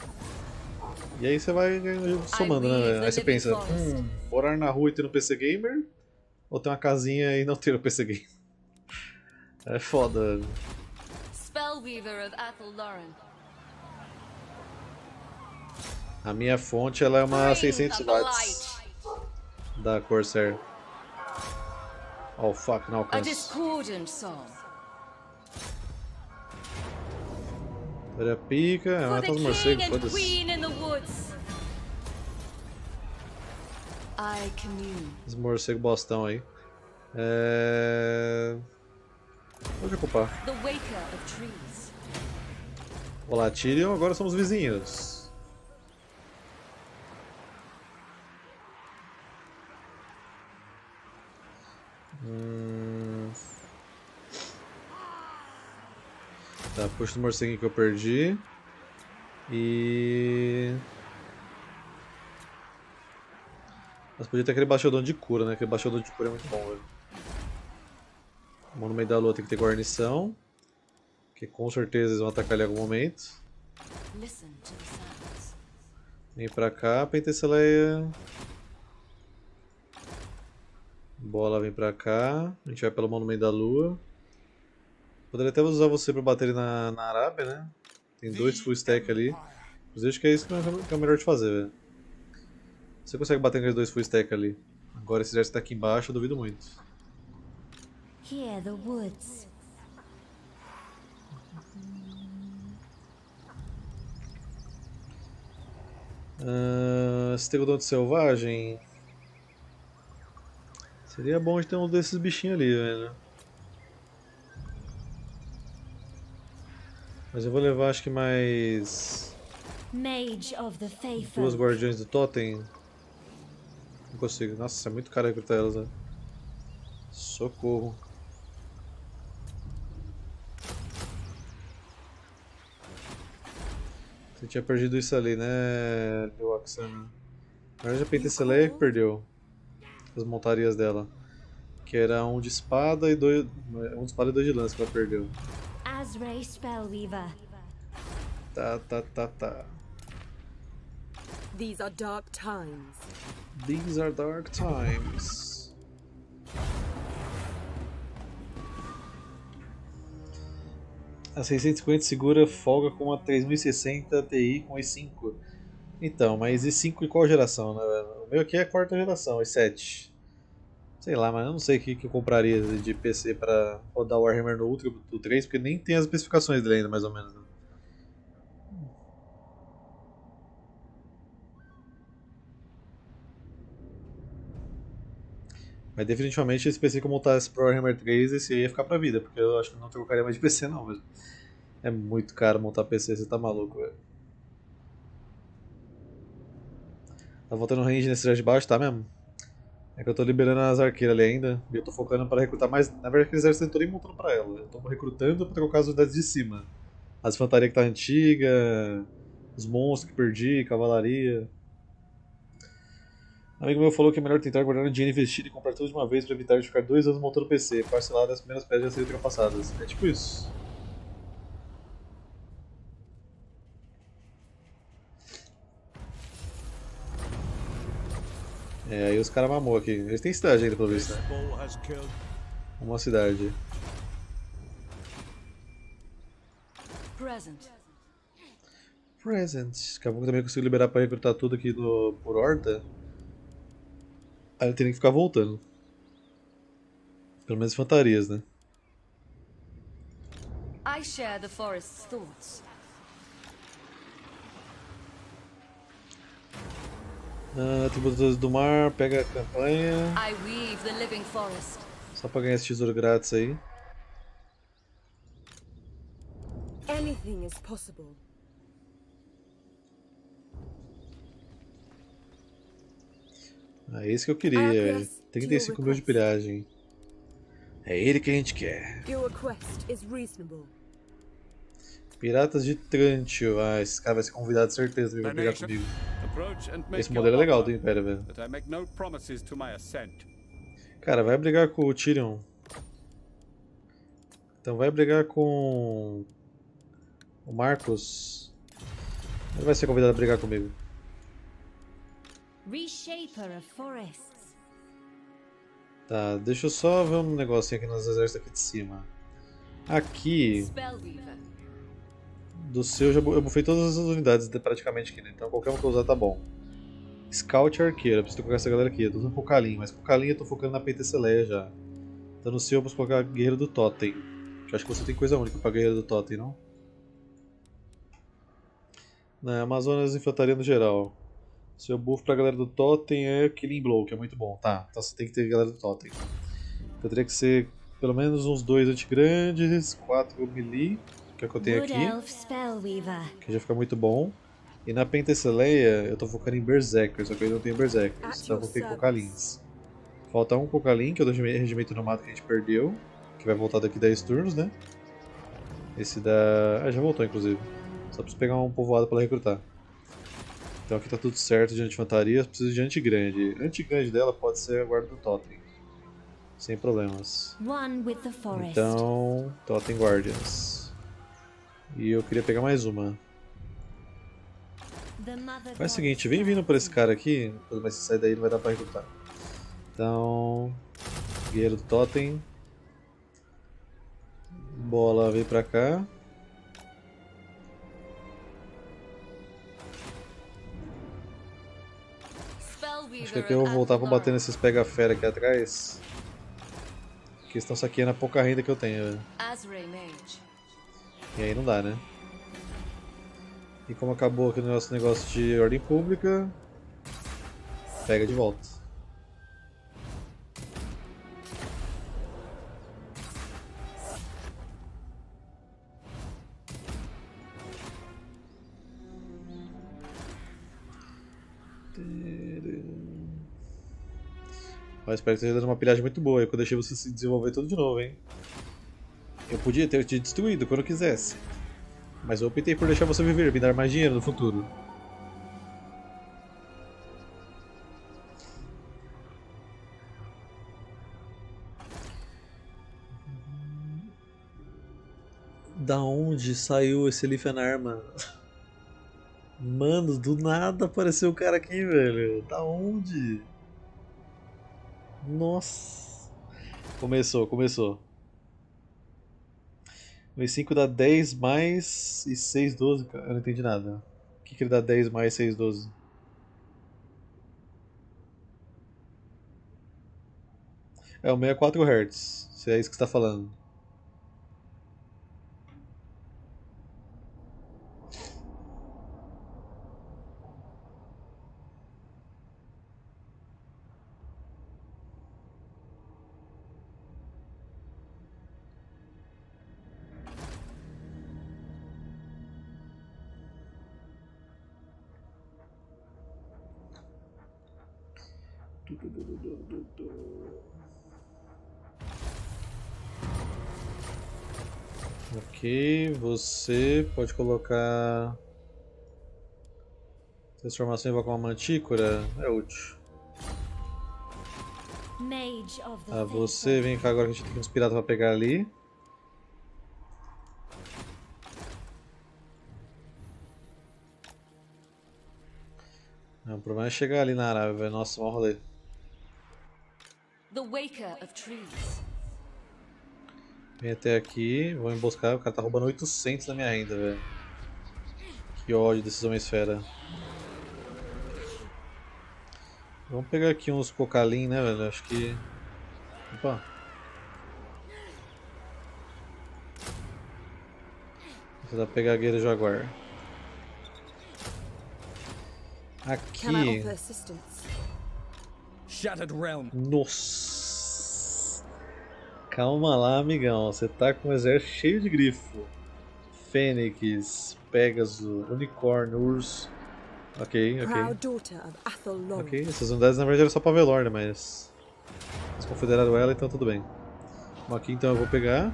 E aí você vai somando, né? velho? Aí você pensa, hum, morar na rua e ter um PC gamer? Ou ter uma casinha e não ter um PC gamer? É foda, of Athel Lauren. A minha fonte ela é uma Bring 600 the watts da Corsair. Oh fuck, não A alcanço. discordant song. Olha a pica, é, mata os morcegos, and foda-se. Os morcegos bostão aí. É... Pode ocupar. The waker of trees. Olá, Tyrion, agora somos vizinhos. Hum... Tá, puxa os morceguinhos que eu perdi. E... Mas podia ter aquele baixadão de cura, né? Aquele baixadão de cura é muito bom, velho. No meio da lua tem que ter guarnição. Que com certeza eles vão atacar ele em algum momento. Vem pra cá, Penteceleia. Bola vem pra cá. A gente vai pelo meio da lua. Poderia até usar você pra bater na, na Arábia, né? Tem dois full stack ali. Inclusive acho que é isso que é que é o melhor de fazer, velho. Você consegue bater aqueles dois full stack ali. Agora esse exército tá aqui embaixo, eu duvido muito. Hear the woods. Ah, Estegodonte selvagem. Seria bom de ter um desses bichinhos ali, velho. Mas eu vou levar acho que mais Mage of the Faithful. duas guardiões do totem. Não consigo. Nossa, é muito caro recrutar elas, né? Socorro. Você tinha perdido isso ali, né, Leoxana? Na verdade, a Penteceleia que perdeu as montarias dela. Que era um de espada e dois. Um de espada e dois de lança que ela perdeu. Azray Spellweaver. Tá, tá, tá, tá. These are dark times. These are dark times. A 650 segura folga com a 3060 Ti com i5. Então, mas i5 de qual geração, né? O meu aqui é a quarta geração, i7. Sei lá, mas eu não sei o que, que eu compraria de PC pra rodar o Warhammer no Ultra do 3, porque nem tem as especificações dele ainda, mais ou menos. né? Mas definitivamente esse PC que eu montasse pro Warhammer 3, esse aí ia ficar pra vida, porque eu acho que não trocaria mais de PC não, velho. É muito caro montar PC, você tá maluco, velho. Tá voltando range nesse já de baixo, tá mesmo? É que eu tô liberando as arqueiras ali ainda, e eu tô focando pra recrutar mais. Na verdade, aqueles exércitos eu não tô nem montando pra ela, eu tô recrutando pra trocar as unidades de cima. As infantaria que tá antiga, os monstros que perdi, cavalaria. Um amigo meu falou que é melhor tentar guardar dinheiro investido e comprar tudo de uma vez para evitar de ficar dois anos montando PC, parcelado as primeiras peças já serem ultrapassadas. É tipo isso. É, aí os caras mamou aqui. Eles têm cidade ainda, pelo visto, né? Uma cidade. Present. Present. Daqui a pouco também consigo liberar pra recrutar tudo aqui do, por horda. Aí eu teria que ficar voltando. Pelo menos infantarias, né? I share the forest's thoughts. Ah, Tributadores do Mar, pega a campanha. I weave the living forest. Só pra ganhar esse tesouro grátis aí. Anything is possible. É isso que eu queria. Ah, é. yes, 35 mil de pilhagem. É ele que a gente quer. Your request is reasonable. Piratas de Trantio. Ah, esse cara vai ser convidado de certeza pra brigar comigo. approach and make Esse modelo é legal do Império, velho. That I make no promises to my assent. Cara, vai brigar com o Tyrion. Então vai brigar com o Marcos. Ele vai ser convidado a brigar comigo. Reshaper of forests. Tá, deixa eu só ver um negocinho aqui nos exércitos aqui de cima. Aqui, do seu, eu já eu bufei todas as unidades de- praticamente aqui, né? Então qualquer um que eu usar tá bom. Scout e arqueiro, eu preciso colocar essa galera aqui. Eu tô usando Cocalim, mas Cocalim eu tô focando na Penteceleia já. Então no seu eu posso colocar Guerreiro do Totem. Eu acho que você tem coisa única pra Guerreiro do Totem, não? Na Amazonas Infantaria no geral. Seu buff pra galera do Totem é Killing Blow, que é muito bom. Tá, então você tem que ter galera do Totem. Então teria que ser pelo menos uns dois antigrandes, quatro melee, que é o que eu tenho aqui que já fica muito bom. E na Penteceleia eu tô focando em Berserker, só que eu não tenho Berserkers, então eu vou ter service. Cocalins. Falta um Cocalin, que é o do regime- regimento nomado que a gente perdeu, que vai voltar daqui 10 turnos, né? Esse da. Ah, já voltou inclusive. Só preciso pegar um povoado pra recrutar. Então aqui tá tudo certo de infantaria, preciso de antigrande. Antigrande dela pode ser a guarda do Totem. Sem problemas. Então, Totem Guardians. E eu queria pegar mais uma. Faz o seguinte, vem vindo por esse cara aqui, mas se sair daí não vai dar pra recrutar. Então. Guerreiro do Totem. Bola vem pra cá. Acho que aqui eu vou voltar pra bater nesses pega-fera aqui atrás. Que estão saqueando a pouca renda que eu tenho. E aí não dá, né? E como acabou aqui o nosso negócio de ordem pública, pega de volta. Mas espero que esteja dando uma pilhagem muito boa eu deixei você se desenvolver tudo de novo, hein? Eu podia ter te destruído quando eu quisesse. Mas eu optei por deixar você viver, me dar mais dinheiro no futuro. Da onde saiu esse Lifenar, mano? Mano, do nada apareceu o cara aqui, velho. Da onde? Nossa. Começou, começou. O E5 dá 10 mais e 6, 12. cara. Eu não entendi nada. O que, que ele dá 10 mais 6, 12? É o 64 Hz, se é isso que você está falando. Ok, você pode colocar. Transformação invocar uma mantícora? É útil. Mage of the Ah, você vem cá agora que a gente tem uns piratas pra pegar ali. Não, o problema é chegar ali na Arábia, velho. Nossa, mó rolê. The Waker of Trees. Vem até aqui, vou emboscar. O cara tá roubando 800 da minha renda, velho. Que ódio desses homens fera. Vamos pegar aqui uns cocalim, né, velho? Acho que. Opa! Pra pegar a guerra jaguar. Aqui. Nossa! Calma lá, amigão. Você tá com um exército cheio de grifo. Fênix, Pégaso, Unicórnio, Urso. Ok, ok. Ok, essas unidades na verdade eram só pra Velor, né? Mas. Eles confederaram ela, então tudo bem. Bom, aqui então eu vou pegar.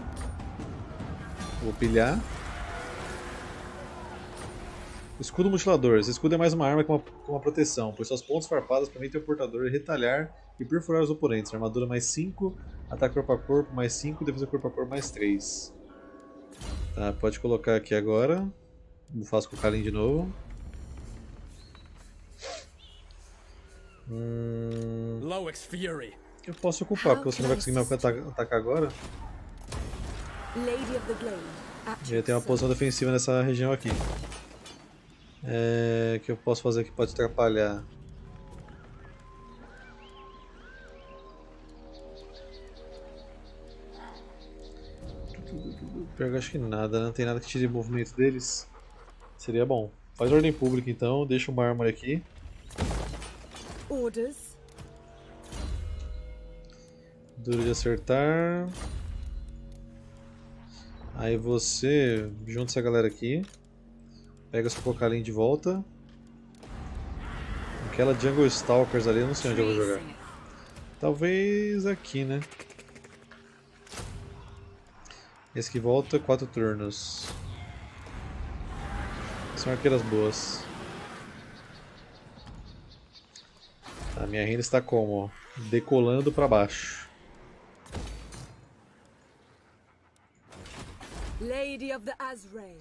Vou pilhar. Escudo mutilador. Esse escudo é mais uma arma com uma, com uma proteção, pois suas pontas farpadas permitem ao portador retalhar e perfurar os oponentes. Armadura mais 5, ataque corpo a corpo mais 5, defesa corpo a corpo mais 3. Tá, pode colocar aqui agora. Faço com o Kalin de novo. Hum, eu posso ocupar, porque você não vai conseguir me ata- atacar agora. Lady of the Glade. Tenho uma posição defensiva nessa região aqui. É, que eu posso fazer que pode atrapalhar. Pior que acho que nada, não tem nada que tire o movimento deles. Seria bom. Faz ordem pública então, deixa uma arma aqui. orders. Duro de acertar. Aí você junta essa galera aqui. Pega seu Cocalim de volta. Aquela Jungle Stalkers ali, eu não sei onde eu vou jogar. Talvez aqui, né? Esse que volta, quatro turnos. São arqueiras boas. A minha renda está como? Decolando para baixo. Lady of the Azray.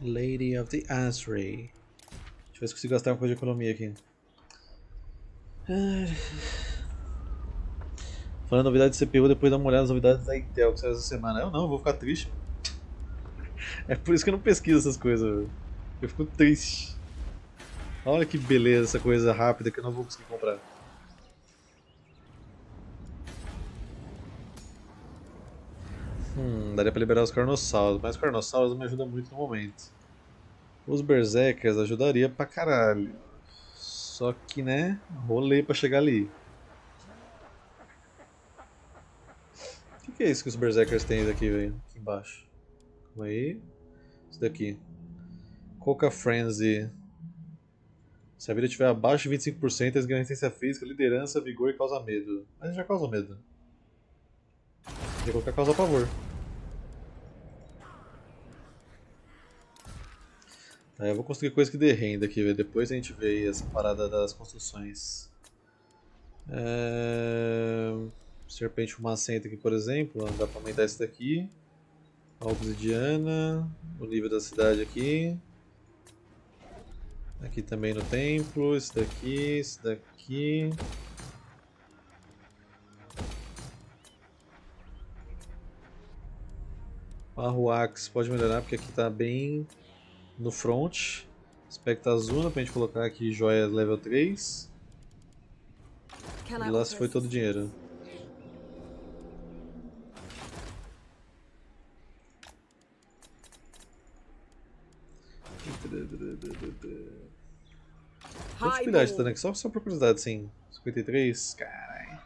Lady of the Azray. Deixa eu ver se consigo gastar uma coisa de economia aqui. Falando novidade de CPU, depois dá uma olhada nas novidades da Intel que saiu essa semana. Eu não, vou ficar triste. É por isso que eu não pesquiso essas coisas. Eu fico triste. Olha que beleza essa coisa rápida que eu não vou conseguir comprar. Hum, daria pra liberar os carnossauros, mas os carnossauros não me ajudam muito no momento. Os berserkers ajudaria pra caralho. Só que, né, rolê pra chegar ali. O que, que é isso que os berserkers têm daqui, velho? Aqui embaixo. Calma aí. Isso daqui. Coca Frenzy. Se a vida estiver abaixo de 25%, eles ganham resistência física, liderança, vigor e causa medo. Mas já causa medo. Podia colocar causa pavor. Tá, eu vou construir coisa que dê renda aqui. Depois a gente vê essa parada das construções. É... Serpente fumacenta aqui, por exemplo. Dá pra aumentar esse daqui. A obsidiana. O nível da cidade aqui. Aqui também no templo. Esse daqui, esse daqui. Arruax pode melhorar porque aqui tá bem no front. Aspecto Azuna pra gente colocar aqui joia level 3. Can E lá se foi todo o dinheiro. Tá dando aqui? Só, só por curiosidade, sim. 53? Caralho.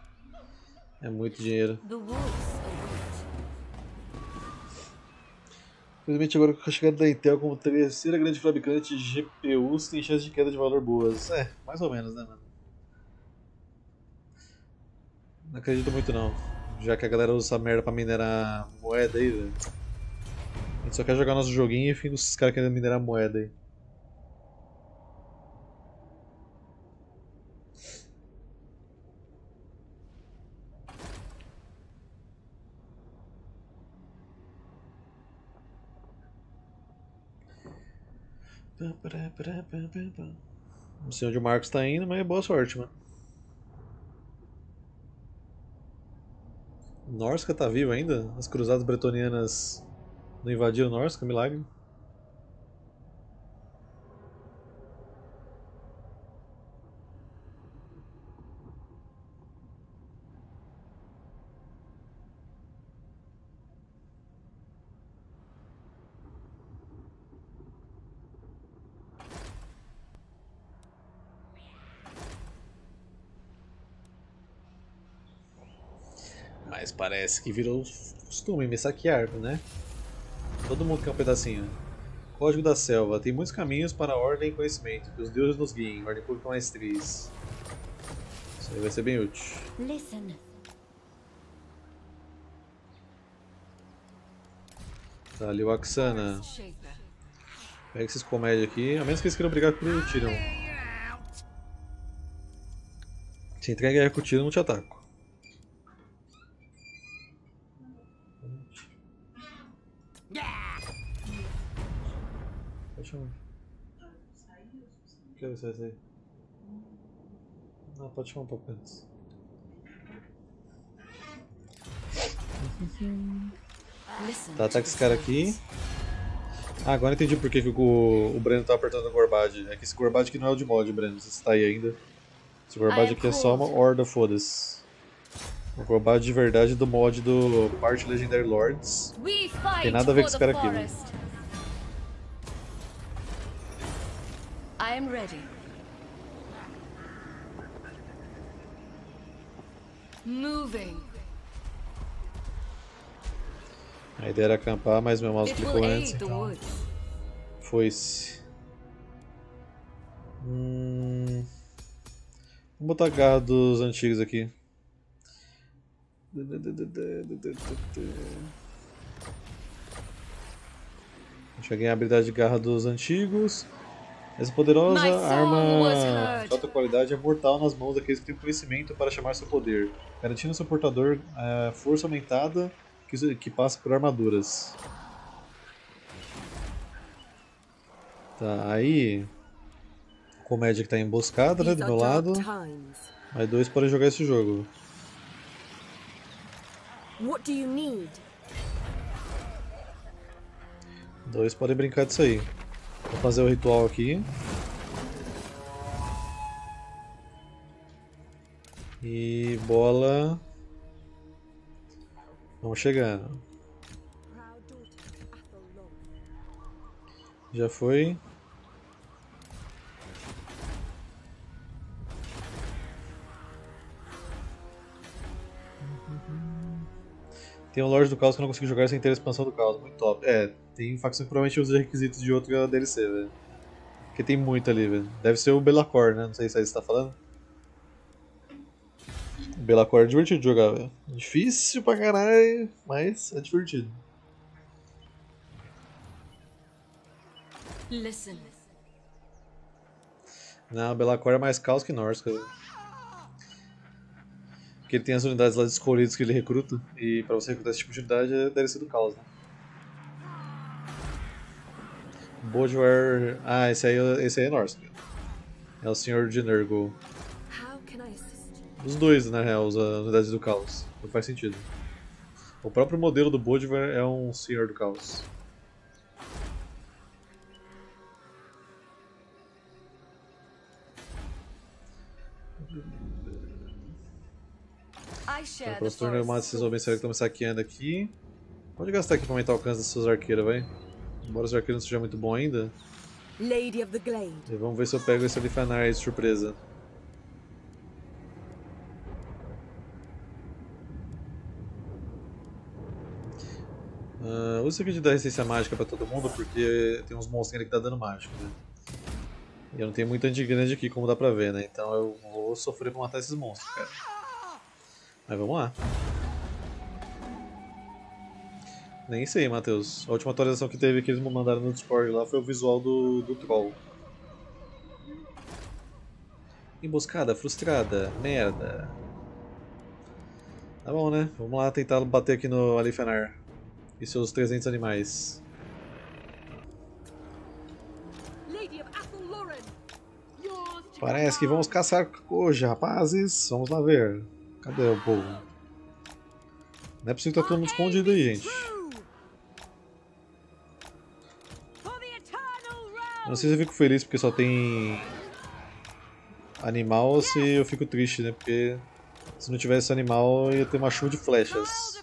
É muito dinheiro. Infelizmente agora com a chegada da Intel como terceira grande fabricante de GPUs tem chance de queda de valor boas. É, mais ou menos, né, mano? Não acredito muito não. Já que a galera usa essa merda pra minerar moeda aí, velho. A gente só quer jogar nosso joguinho e fica os caras querendo minerar moeda aí. Não sei onde o Marcos tá indo, mas boa sorte, mano. Norsca tá vivo ainda? As cruzadas bretonianas não invadiram Norsca? Milagre. Mas parece que virou costume me saquear, né? Todo mundo quer um pedacinho. Código da Selva. Tem muitos caminhos para a ordem e conhecimento. Que os deuses nos guiem. Ordem pública mais 3. Isso aí vai ser bem útil. Listen. Tá ali o Axana. Pega esses comédia aqui, a menos que eles queiram brigar com o Tyrion. Se em guerra com o eu não te ataco. Quero vai sair. Não, pode chamar um pouco antes. Tá, ataca the esse cara aqui. Ah, agora entendi por que, que o, o Breno tá apertando o Gorbad. É que esse Gorbad aqui não é o de mod, Breno. Você está aí ainda. Esse Gorbad aqui é só uma horda, foda-se. O Gorbad de verdade do mod do Part Legendary Lords. Fight Tem nada a ver com esse cara aqui, né? I am ready. Moving. A ideia era acampar, mas meu mouse clicou antes, então foi-se. Hum... Vamos botar a garra dos antigos aqui. Ganhar a habilidade de garra dos antigos. Essa poderosa arma de alta qualidade é mortal nas mãos daqueles que têm conhecimento para chamar seu poder, garantindo ao seu portador eh, força aumentada que, se- que passa por armaduras. Tá, aí. Comédia que tá emboscada, né, do meu lado. Mas dois podem jogar esse jogo. What do you need? Dois podem brincar disso aí. Vou fazer o ritual aqui. E bola. Vamos chegando. Já foi. Tem um Lorde do Caos que eu não consegui jogar sem ter a expansão do Caos. Muito top. É, tem facção que provavelmente usa requisitos de outra DLC, velho. Porque tem muito ali, velho. Deve ser o Belacor, né? Não sei se aí você tá falando. O Belacor é divertido de jogar, velho. Difícil pra caralho, mas é divertido. Listen. Não, o Belacor é mais caos que Norska. Porque ele tem as unidades lá de escolhidos que ele recruta. E pra você recrutar esse tipo de unidade é- deve ser do caos, né? Ah, esse aí, é- esse aí é Norska. É o Senhor de you? Os dois, na real, as unidades do caos. Não faz sentido. O próprio modelo do Bodwar é um Senhor do Caos. I share Para the os torneios forest. esses homens que estão me saqueando aqui. Pode gastar aqui pra aumentar o alcance das suas arqueiras, vai. Embora os arqueiros não sejam muito bom ainda. Lady of the Glade. E vamos ver se eu pego esse Alifanar aí de surpresa. Uh, usa isso aqui de dar resistência mágica pra todo mundo, porque tem uns monstros que dá dano mágico, né? E eu não tenho muito antigrande aqui, como dá pra ver, né? Então eu vou sofrer pra matar esses monstros, cara. Mas vamos lá. Nem sei, Matheus. A última atualização que teve que eles me mandaram no Discord lá foi o visual do, do Troll. Emboscada, frustrada, merda. Tá bom, né? Vamos lá tentar bater aqui no Alifenar e seus 300 animais. Parece que vamos caçar hoje, rapazes. Vamos lá ver. Cadê o povo? Não é possível que tá todo mundo escondido aí, gente. Não sei se eu fico feliz porque só tem animal ou se eu fico triste, né? Porque se não tivesse animal ia ter uma chuva de flechas.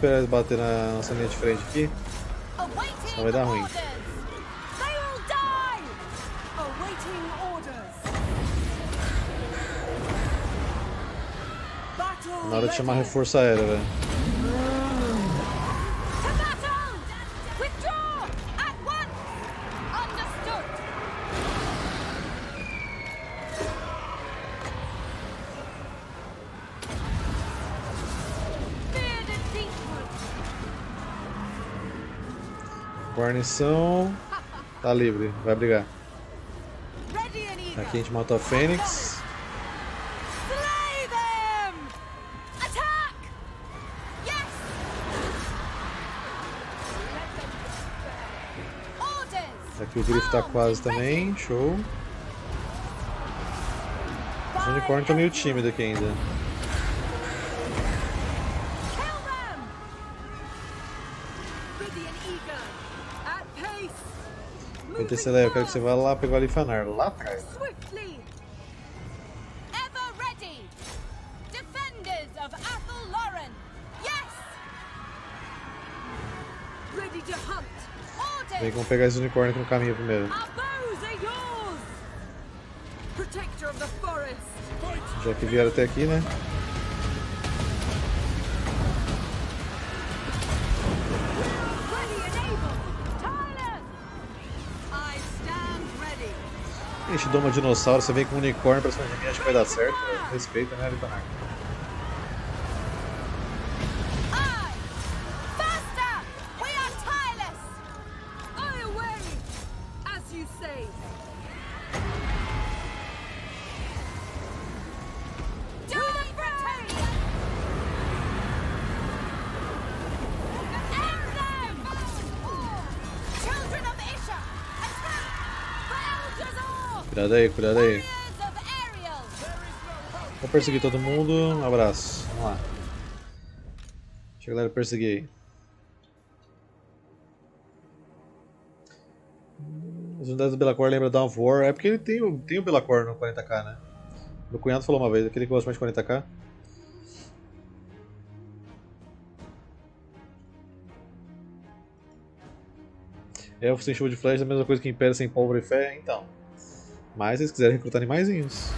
esperar eles bater na nossa linha de frente aqui. Senão vai dar ruim. Na hora de chamar reforço aéreo, velho. Guarnição. Tá livre, vai brigar. Aqui a gente matou a Fênix. Aqui o Grifo tá quase também, show. Os unicórnios tá meio tímido aqui ainda. Celé, eu quero que você vá lá pegar o Alifanar, lá atrás. Swiftly! Ever ready! Defenders of Athel Lauren! Yes! Ready to hunt! Vem vamos pegar esse unicórnio aqui no caminho primeiro. Já que vieram até aqui, né? Doma dinossauro, você vem com um unicórnio pra cima de mim, acho que vai dar certo. velho. Respeita, né, Alifanar? Cuidado aí, cuidado aí. Vou perseguir todo mundo. Um abraço. Vamos lá. Deixa a galera perseguir aí. As unidades do Belacor lembram Dawn of War. É porque ele tem, tem o Belacor no 40k, né? Meu cunhado falou uma vez, aquele que gosta mais de 40k. Elfos sem chuva de flash é a mesma coisa que Império sem pólvora e fé, então. Mas eles quiserem recrutar animaizinhos.